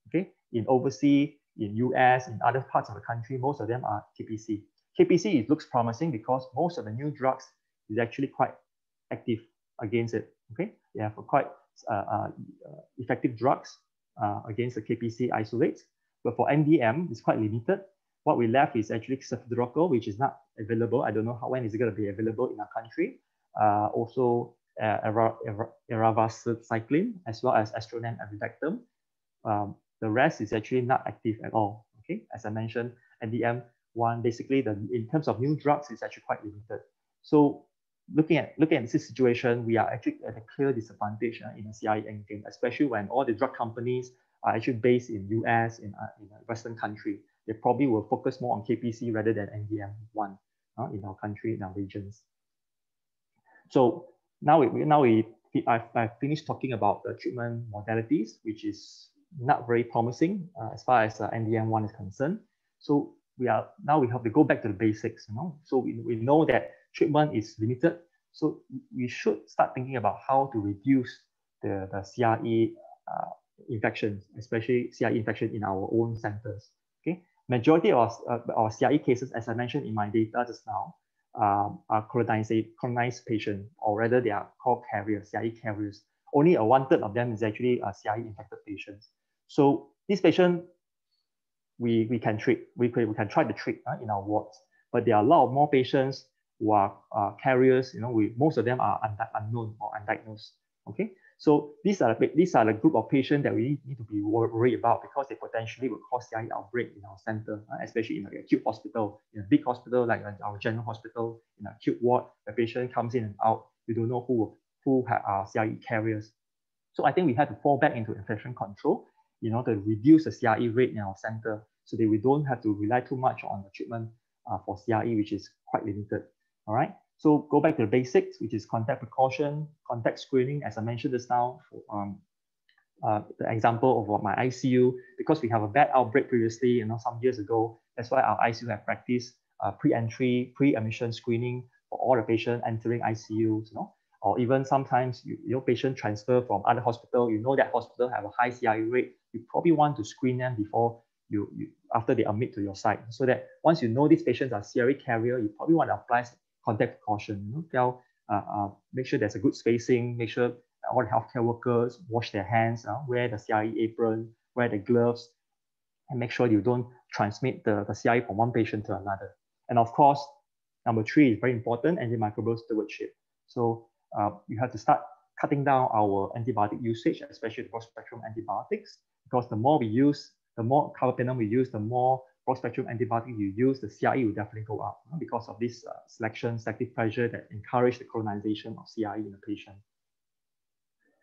Okay, in overseas, in US, in other parts of the country, most of them are KPC. KPC it looks promising because most of the new drugs is actually quite active against it. Okay, they have quite uh, uh, effective drugs uh, against the KPC isolates. But for NDM, it's quite limited. What we left is actually cefiderocol, which is not available. I don't know how when is it going to be available in our country. Uh, also, uh, eravacycline, as well as Aztreonam avibactam. Um, the rest is actually not active at all. Okay, as I mentioned, NDM one basically the in terms of new drugs is actually quite limited. So looking at looking at this situation, we are actually at a clear disadvantage uh, in the CRE endgame, especially when all the drug companies are actually based in US in, uh, in a Western country. They probably will focus more on KPC rather than NDM one uh, in our country in our regions. So now we now we I've, I've finished talking about the treatment modalities, which is not very promising uh, as far as uh, NDM1 is concerned. So we are now we have to go back to the basics, you know. So we, we know that treatment is limited. So we should start thinking about how to reduce the, the CRE uh, infections, especially CRE infection in our own centers. Okay, majority of our, uh, our CRE cases, as I mentioned in my data just now, um, are colonized, colonized patients, or rather they are called carriers, CRE carriers. Only a one third of them is actually a CRE infected patients. So this patient, we, we can treat, we, we can try to treat uh, in our wards, but there are a lot more patients who are uh, carriers, you know, we, most of them are un unknown or undiagnosed, okay? So these are, these are the group of patients that we need to be worried about because they potentially will cause CRE outbreak in our center, uh, especially in an acute hospital, in a big hospital like our general hospital, in an acute ward, the patient comes in and out, we don't know who, who are CRE carriers. So I think we have to fall back into infection control in order to reduce the CRE rate in our center so that we don't have to rely too much on the treatment uh, for CRE, which is quite limited. All right. So go back to the basics, which is contact precaution, contact screening, as I mentioned just now, for, um, uh, the example of what my ICU, because we have a bad outbreak previously, you know, some years ago, that's why our ICU have practiced uh, pre-entry, pre-admission screening for all the patients entering ICUs, you know, or even sometimes you, your patient transfer from other hospital, you know that hospital have a high CRE rate, you probably want to screen them before you, you after they admit to your site. So that once you know these patients are CRE carrier, you probably want to apply contact precaution. You know, tell, uh, uh, make sure there's a good spacing, make sure all the healthcare workers wash their hands, uh, wear the CRE apron, wear the gloves, and make sure you don't transmit the, the CRE from one patient to another. And of course, number three is very important, antimicrobial stewardship. So uh, you have to start cutting down our antibiotic usage, especially the broad spectrum antibiotics, because the more we use, the more carbapenem we use, the more broad spectrum antibiotic you use, the CRE will definitely go up because of this uh, selection, selective pressure that encourage the colonization of CRE in the patient.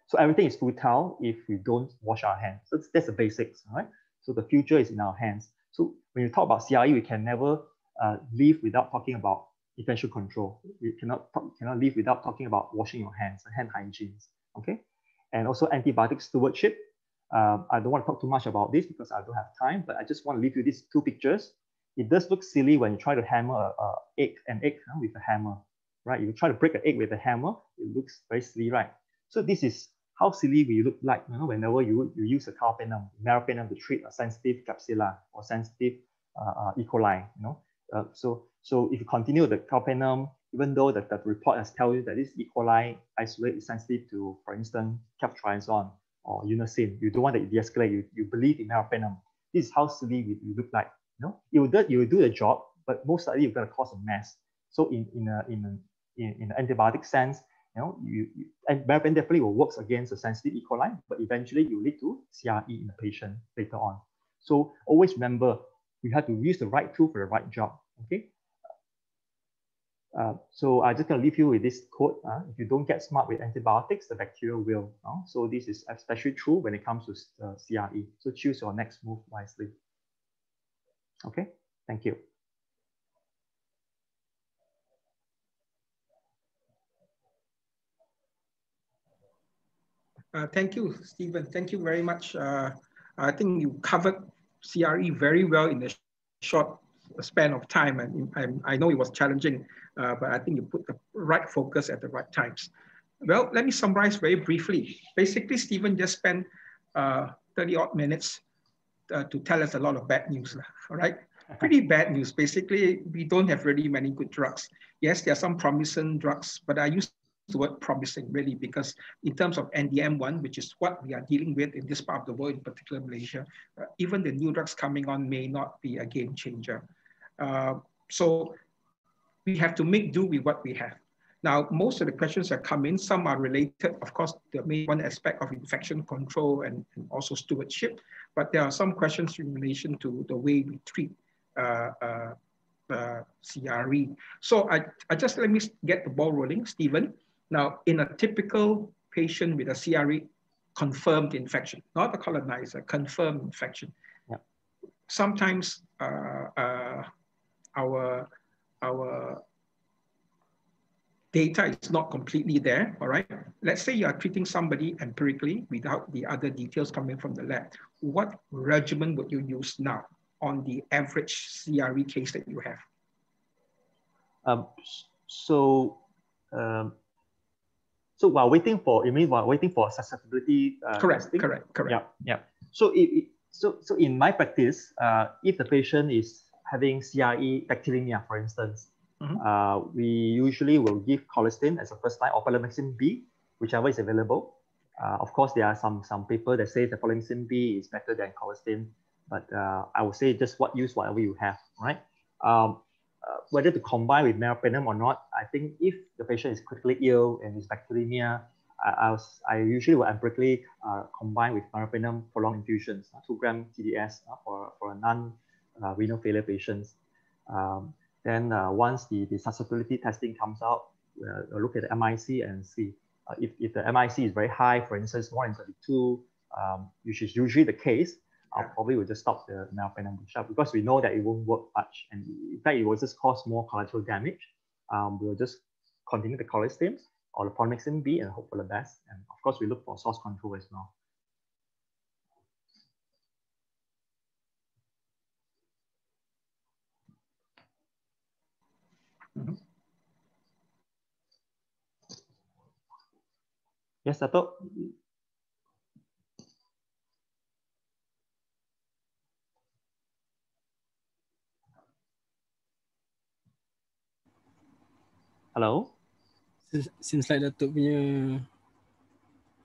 So everything is futile if we don't wash our hands. So that's the basics, right? So the future is in our hands. So when you talk about CRE, we can never uh, live without talking about infection control. We cannot cannot live without talking about washing your hands, hand hygiene. Okay, and also antibiotic stewardship. Um, I don't want to talk too much about this because I don't have time, but I just want to leave you these two pictures. It does look silly when you try to hammer a, a egg, an egg huh, with a hammer, right? You try to break an egg with a hammer, it looks very silly, right? So this is how silly we look like you know, whenever you, you use a carbapenem, meropenem to treat a sensitive Klebsiella or sensitive uh, uh, E. coli. You know, uh, so so if you continue the carbapenem, even though the, the report has tell you that this E. coli isolate is sensitive to, for instance, ceftriaxone or Unasyn, you don't want to de-escalate. You, you believe in meropenem. This is how silly we look like. You know, you will do, you will do the job, but most likely you're going to cause a mess. So in in a, in a, in, in an antibiotic sense, you know, you, you and meropenem definitely will work against a sensitive E. coli, but eventually you lead to CRE in the patient later on. So always remember, we have to use the right tool for the right job. Okay. Uh, so I'm just going to leave you with this quote. Uh, if you don't get smart with antibiotics, the bacteria will. Uh, so this is especially true when it comes to uh, CRE. So choose your next move wisely. Okay, thank you. Uh, thank you, Steven. Thank you very much. Uh, I think you covered CRE very well in a short span of time, and I, I know it was challenging, uh, but I think you put the right focus at the right times. Well, let me summarize very briefly. Basically, Steven just spent uh, 30 odd minutes uh, to tell us a lot of bad news, all right? Pretty bad news. Basically, we don't have really many good drugs. Yes, there are some promising drugs, but I use the word promising really because in terms of NDM1, which is what we are dealing with in this part of the world, in particular Malaysia, uh, even the new drugs coming on may not be a game changer. Uh, so we have to make do with what we have. Now, most of the questions that come in, some are related, of course, the main one aspect of infection control and, and also stewardship, but there are some questions in relation to the way we treat uh, uh, CRE. So I, I just let me get the ball rolling, Steven. Now, in a typical patient with a CRE confirmed infection, not a colonizer, confirmed infection, yeah. sometimes uh, uh, our, our data is not completely there, all right? Let's say you are treating somebody empirically without the other details coming from the lab. What regimen would you use now on the average CRE case that you have? Um, so um, so while waiting for, you mean while waiting for susceptibility uh, correct, testing? Correct, correct. Yeah, yeah. So it, it so so in my practice, uh, if the patient is having CRE bacteremia, for instance, mm-hmm. uh, we usually will give colistin as a first line or polymyxin B, whichever is available. Uh, of course, there are some some paper that say that polymyxin B is better than colistin, but uh, I would say just what use whatever you have, right? Um, whether to combine with meropenem or not, I think if the patient is critically ill and is bacteremia, I, I, I usually will empirically uh, combine with meropenem prolonged infusions, uh, 2 gram TDS uh, for, for non-renal uh, failure patients. Um, then uh, once the, the susceptibility testing comes out, we'll look at the MIC and see. if, if the MIC is very high, for instance, more than 32, um, which is usually the case, I'll probably will just stop the meropenem booster because we know that it won't work much. And in fact, it will just cause more collateral damage. Um, we'll just continue the colistin or the polymyxin B and hope for the best. And of course, we look for source control as well. Mm -hmm. Yes, Dato'. Hello? Seems, seems like Datuk punya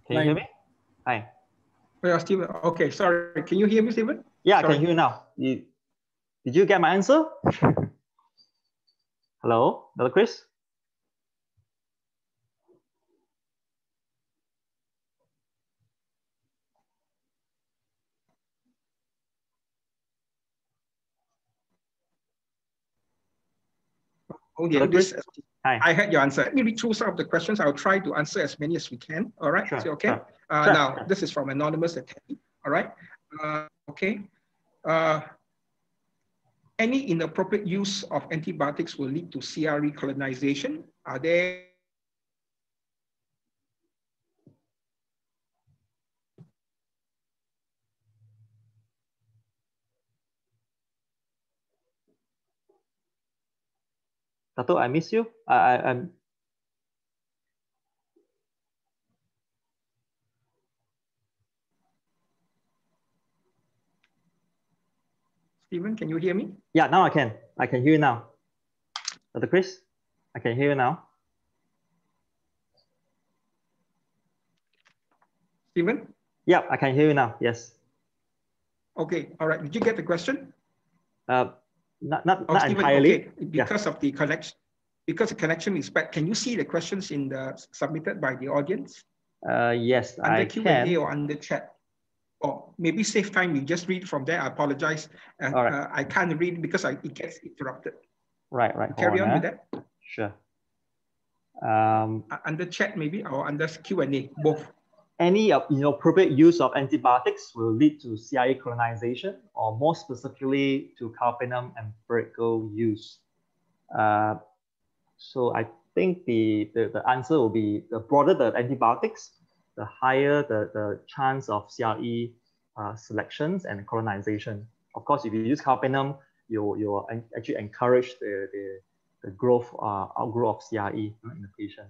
Can you hear me? Hi. Oh, yeah, Steven. Okay, sorry. Can you hear me, Steven? Yeah, I can hear you now. You, did you get my answer? Hello, Dr. Chris? Oh, yeah. This, Hi. I heard your answer. Let me read through some of the questions. I'll try to answer as many as we can. All right. Sure, Is it okay? sure. Uh, Sure, now, this is from anonymous attendee. All right. Uh, okay. Uh, any inappropriate use of antibiotics will lead to CRE colonization. Are there Dato, I miss you. I, I, I'm Steven? Can you hear me? yeah, now I can. I can hear you now. Dr. Chris, I can hear you now. Steven? Yeah, I can hear you now. Yes. Okay. All right. Did you get the question? Uh, not not, Oh, not Steven, entirely. okay. Because of the connection, because the connection is bad. Can you see the questions in the submitted by the audience Uh, yes, under I Q can. and A or under chat? Or maybe save time. You just read from there. I apologize. Uh, right. uh, I can't read because I, it gets interrupted. Right, right. Carry on ah. with that. Sure. Um, Uh, under chat maybe or under Q and A both. Any inappropriate use of antibiotics will lead to CRE colonization, or more specifically to carbapenem empirical use. Uh, so I think the, the, the answer will be the broader the antibiotics, the higher the, the chance of CRE uh, selections and colonization. Of course, if you use carbapenem, you you actually encourage the, the, the growth, uh, outgrowth of CRE in the patient.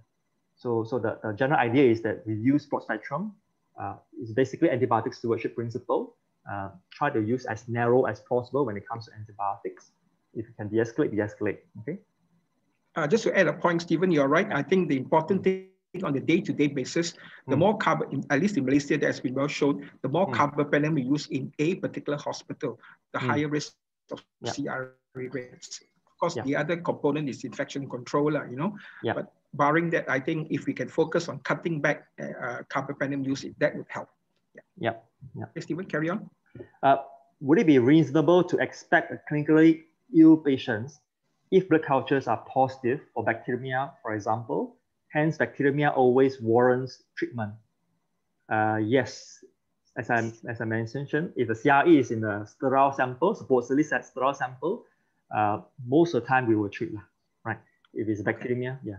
So, so the, the general idea is that we use broad spectrum. Uh, it's basically antibiotic stewardship principle. Uh, try to use as narrow as possible when it comes to antibiotics. If you can de-escalate, de-escalate. Okay. Uh, just to add a point, Steven, you're right. I think the important thing on the day-to-day basis, the Mm. more carb, in- at least in Malaysia, that's been well shown, the more Mm. carbapenem we use in a particular hospital, the Mm. higher risk of Yeah. CRE rates. Of course, Yeah. the other component is infection control, you know. Yeah. But barring that, I think if we can focus on cutting back uh, uh, carbapenem usage, that would help. Yeah. Okay, Steven, carry on. Uh, would it be reasonable to expect a clinically ill patients if blood cultures are positive for bacteremia, for example? Hence, bacteremia always warrants treatment. Uh, yes, as I, as I mentioned, if the CRE is in a sterile sample, supposedly sterile sample, uh, most of the time we will treat, right? If it's bacteremia, yeah.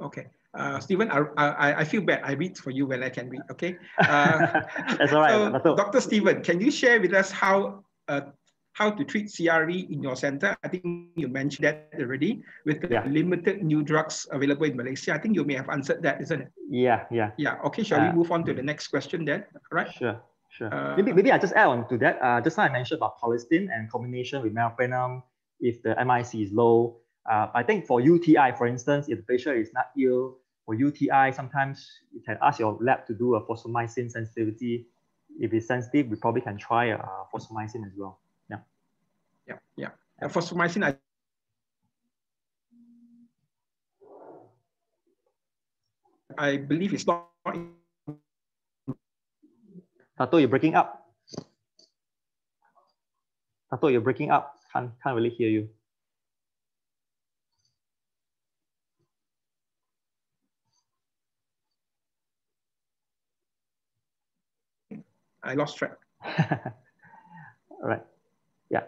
Okay. Uh, Steven, I, I, I feel bad. I read for you when I can read, okay? Uh, That's all right. So, Dr. Steven, can you share with us how uh, how to treat CRE in your center? I think you mentioned that already with the Yeah. limited new drugs available in Malaysia. I think you may have answered that, isn't it? Yeah, yeah. Yeah. Okay. Shall Uh, we move on to the next question then? Right. Sure, sure. Uh, maybe maybe I just add on to that. Uh, just now I mentioned about colistin and combination with meropenem if the MIC is low. Uh, I think for UTI, for instance, if the patient is not ill for UTI, sometimes you can ask your lab to do a fosfomycin sensitivity. If it's sensitive, we probably can try uh, fosfomycin as well. Yeah. Yeah. Yeah. Uh, fosfomycin, I I believe it's not Dato, you're breaking up. Dato, you're breaking up. Can't, can't really hear you. I lost track. All right. Yeah.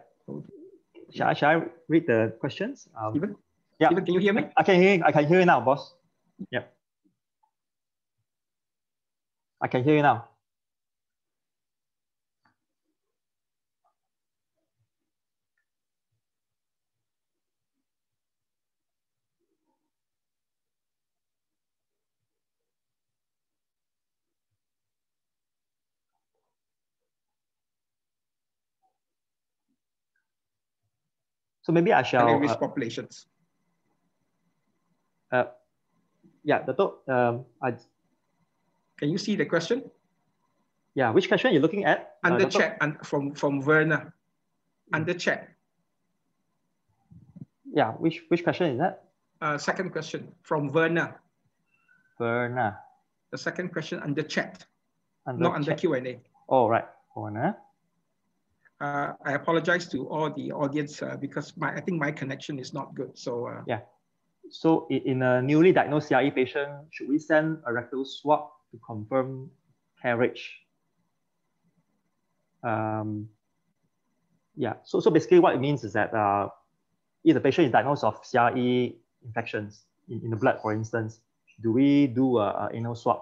Shall I, shall I read the questions? Um, yeah. Can you hear me? I can hear I can hear you now, boss. Yep. I can hear you now. So maybe I shall. High risk uh, populations. Uh, yeah, Dato, um, I, Can you see the question? yeah, which question you're looking at? Uh, Under Dato'? chat and from from Verna. Under chat. Yeah, which which question is that? Uh, second question from Werner. Werner. The second question under chat, Under not under chat. Q&A. Oh, right. Verna. Uh, I apologize to all the audience uh, because my I think my connection is not good. So uh, Yeah. So in a newly diagnosed CRE patient, should we send a rectal swab to confirm carriage? Um, yeah, so, so basically what it means is that uh, if the patient is diagnosed of CRE infections in, in the blood, for instance, do we do a, a anal swab?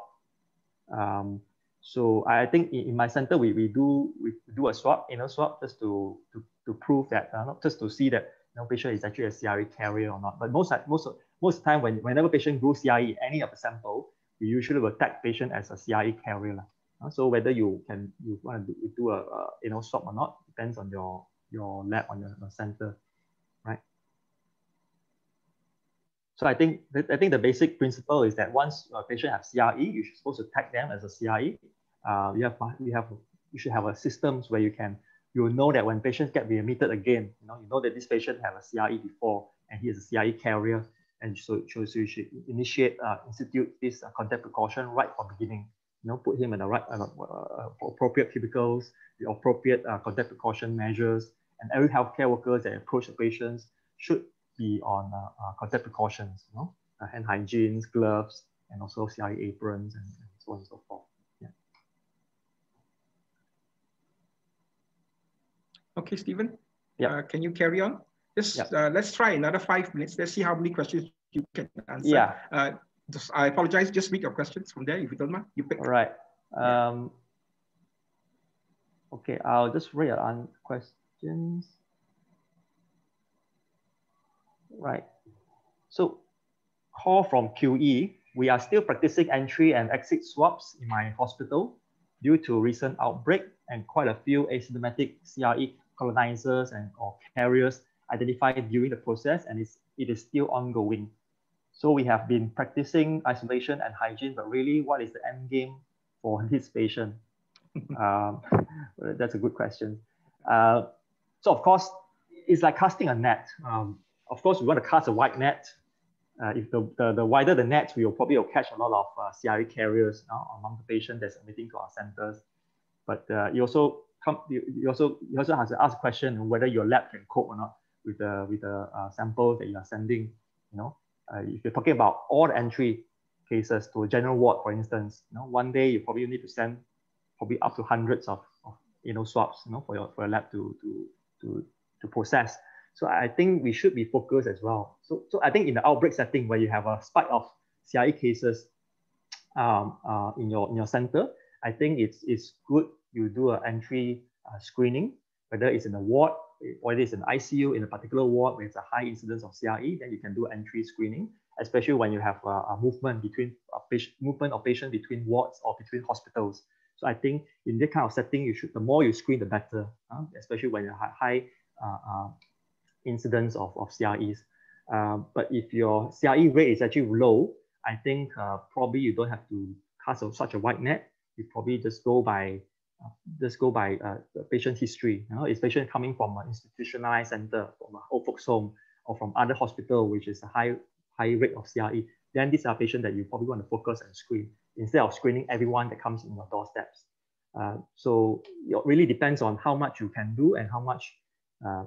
Um, so I think in, my center, we, we do we do a swab, anal swab, just to, to, to prove that, uh, not just to see that no patient is actually a CRE carrier or not. But most most most time, when whenever patient grows CRE, any of the sample, we usually will tag patient as a CRE carrier. Uh, so whether you can you want to do, do a, a you know swab or not depends on your your lab on your, your center, right? So I think I think the basic principle is that once a patient has CRE, you should supposed to tag them as a CRE. Uh, you have you have you should have a systems where you can you know that when patients get readmitted again, you know you know that this patient have a CRE before and he is a CRE carrier, and so, so, you should initiate uh, institute this uh, contact precaution right from beginning. You know, put him in the right uh, uh, appropriate cubicles, the appropriate uh, contact precaution measures, and every healthcare workers that approach the patients should be on uh, contact precautions, you know, hand hygiene, gloves, and also CRE aprons and, and so on and so forth. Yeah. Okay, Steven. Yeah. Uh, can you carry on? Just Yeah. uh, let's try another five minutes. Let's see how many questions you can answer. Yeah. Uh, just, I apologize. Just read your questions from there if you don't mind. You pick. All right. Um, okay, I'll just read on questions. Right. So, call from QE. We are still practicing entry and exit swaps in my hospital due to recent outbreak and quite a few asymptomatic CRE colonizers and or carriers identified during the process, and it's, it is still ongoing. So we have been practicing isolation and hygiene, but really, what is the end game for this patient? um, that's a good question. Uh, so of course, it's like casting a net. Um, of course, we want to cast a wide net. Uh, if the, the, the wider the net, we will probably catch a lot of uh, CRE carriers uh, among the patients that's admitting to our centers. But uh, you also come, you, also you also have to ask question whether your lab can cope or not with the with the uh, samples that you are sending. You know, uh, if you're talking about all the entry cases to a general ward, for instance, you know, one day you probably need to send probably up to hundreds of, of you know swabs, you know, for your for your lab to to to to process. So I think we should be focused as well. So so I think in the outbreak setting where you have a spike of CRE cases um, uh, in your in your center, I think it's it's good you do an entry uh, screening, whether it's in a ward or it is an ICU in a particular ward where it's a high incidence of CRE, then you can do entry screening, especially when you have a, a movement between a patient, movement of patient between wards or between hospitals. So I think in that kind of setting, you should the more you screen, the better, uh, especially when you have high uh, uh, incidence of, of CREs. Um, but if your CRE rate is actually low, I think uh, probably you don't have to cast such a wide net. You probably just go by just go by uh, the patient history. You know, is patient coming from an institutionalized center, from a old folks home, or from other hospital, which is a high high rate of CRE, then these are patients that you probably want to focus and screen instead of screening everyone that comes in your doorsteps. Uh, so it really depends on how much you can do and how much, uh,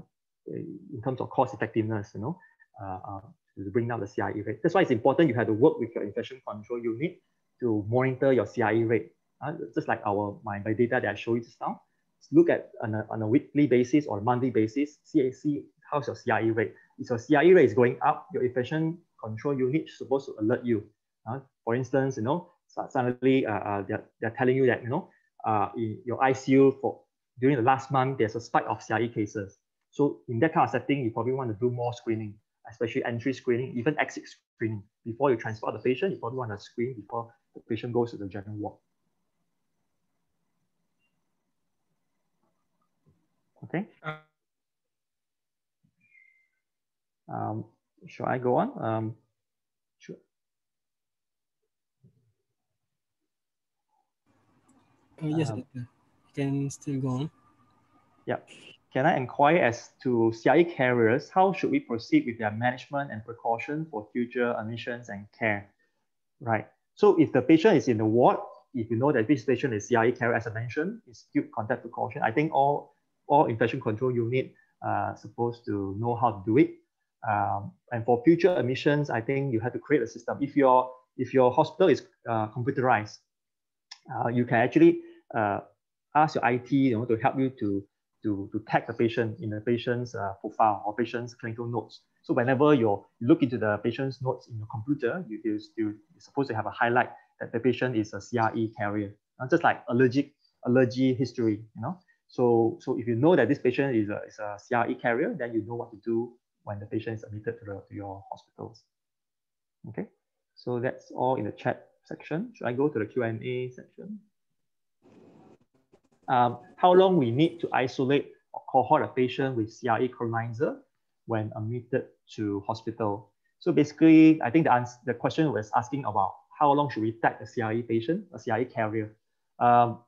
in terms of cost effectiveness, you know, uh, uh, to bring down the CRE rate. That's why it's important you have to work with your infection control unit to monitor your CRE rate. Uh, just like our my, my data that I showed you just now. Look at on a, on a weekly basis or monthly basis, see how's your CRE rate. If your CRE rate is going up, your infection control unit is supposed to alert you. Uh, for instance, you know, suddenly uh, uh, they're, they're telling you that, you know, uh, in your ICU for during the last month, there's a spike of CRE cases. So in that kind of setting, you probably want to do more screening, especially entry screening, even exit screening. Before you transport the patient, you probably want to screen before the patient goes to the general ward. Okay. Uh. Um, should I go on? Um, sure. Uh, yes, um, you can still go on. Yeah. Can I inquire as to CRE carriers, how should we proceed with their management and precaution for future admissions and care? Right. So if the patient is in the ward, if you know that this patient is CRE carrier, as I mentioned, it's good contact precaution. I think all all infection control unit are supposed to know how to do it. Um, and for future admissions, I think you have to create a system. If your if your hospital is uh, computerized, uh, you can actually uh, ask your IT you know, to help you to, to, to tag the patient in the patient's uh, profile or patient's clinical notes. So whenever you're, look into the patient's notes in your computer, you, you, you're supposed to have a highlight that the patient is a CRE carrier, just like allergic allergy history, you know. So, so if you know that this patient is a, is a CRE carrier, then you know what to do when the patient is admitted to, the, to your hospitals. Okay, so that's all in the chat section. Should I go to the Q&A section? Um, how long we need to isolate or cohort a patient with CRE colonizer when admitted to hospital? So basically, I think the, answer, the question was asking about how long should we tag a CRE patient, a CRE carrier? Um,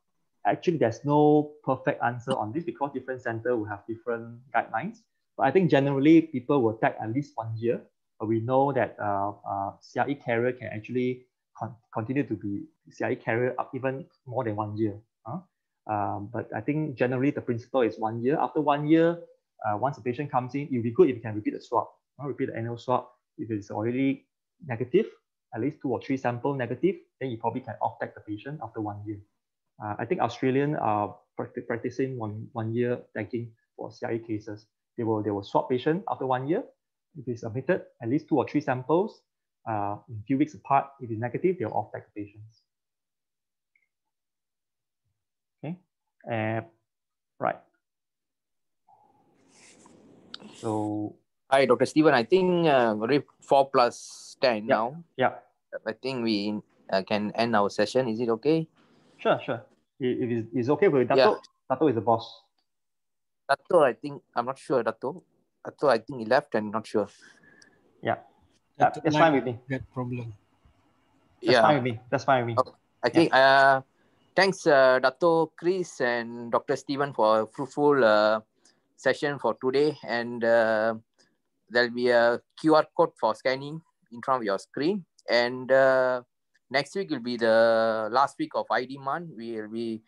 actually, there's no perfect answer on this because different center will have different guidelines. But I think generally people will tag at least one year. But we know that uh, uh, CRE carrier can actually con continue to be CRE carrier up even more than one year. Huh? Um, but I think generally the principle is one year. After one year, uh, once the patient comes in, it will be good if you can repeat the swab. Uh, repeat the annual swab. If it's already negative, at least two or three sample negative, then you probably can off-tag the patient after one year. Uh, I think Australian are practicing one, one year tagging for CRE cases. They will, they will swab patient after one year. If it's admitted, at least two or three samples uh, in a few weeks apart. If it's negative, they'll off-tag the patients. Okay, uh, right. So. Hi, Dr. Steven. I think uh, we're four plus 10 yeah, now. Yeah. I think we uh, can end our session. Is it okay? Sure, sure. If it's, it's okay with Dato, yeah. Dato is the boss. Dato, I think, I'm not sure, Dato. Dato, I think he left and not sure. Yeah. That, that's fine with me. That problem. That's yeah. fine with me. That's fine with me. Okay. I think, yeah. uh, thanks, uh, Dato, Chris, and Dr. Steven for a fruitful uh, session for today. And uh, there'll be a QR code for scanning in front of your screen. And uh, next week will be the last week of ID month. We will be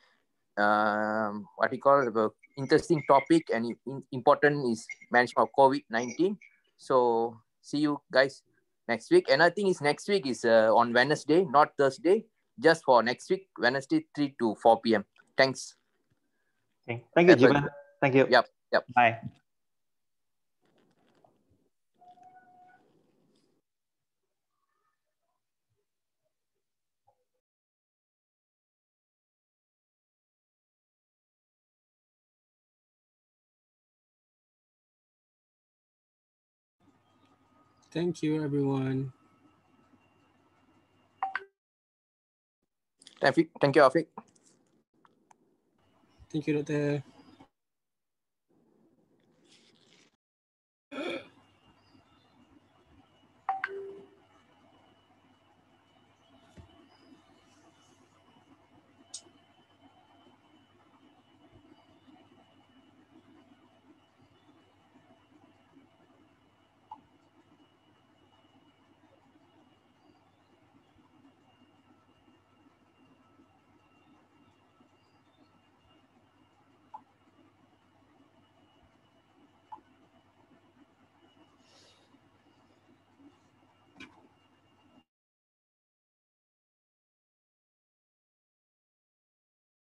um, what we call the interesting topic and important is management of COVID-19. So see you guys next week. Another thing is next week is uh, on Wednesday, not Thursday, just for next week, Wednesday, 3 to 4 p.m. Thanks. Okay. Thank you, Jivan. Thank you. Yep. Yep. Bye. Thank you, everyone. Thank you, thank you, Afiq. Thank you, Doctor.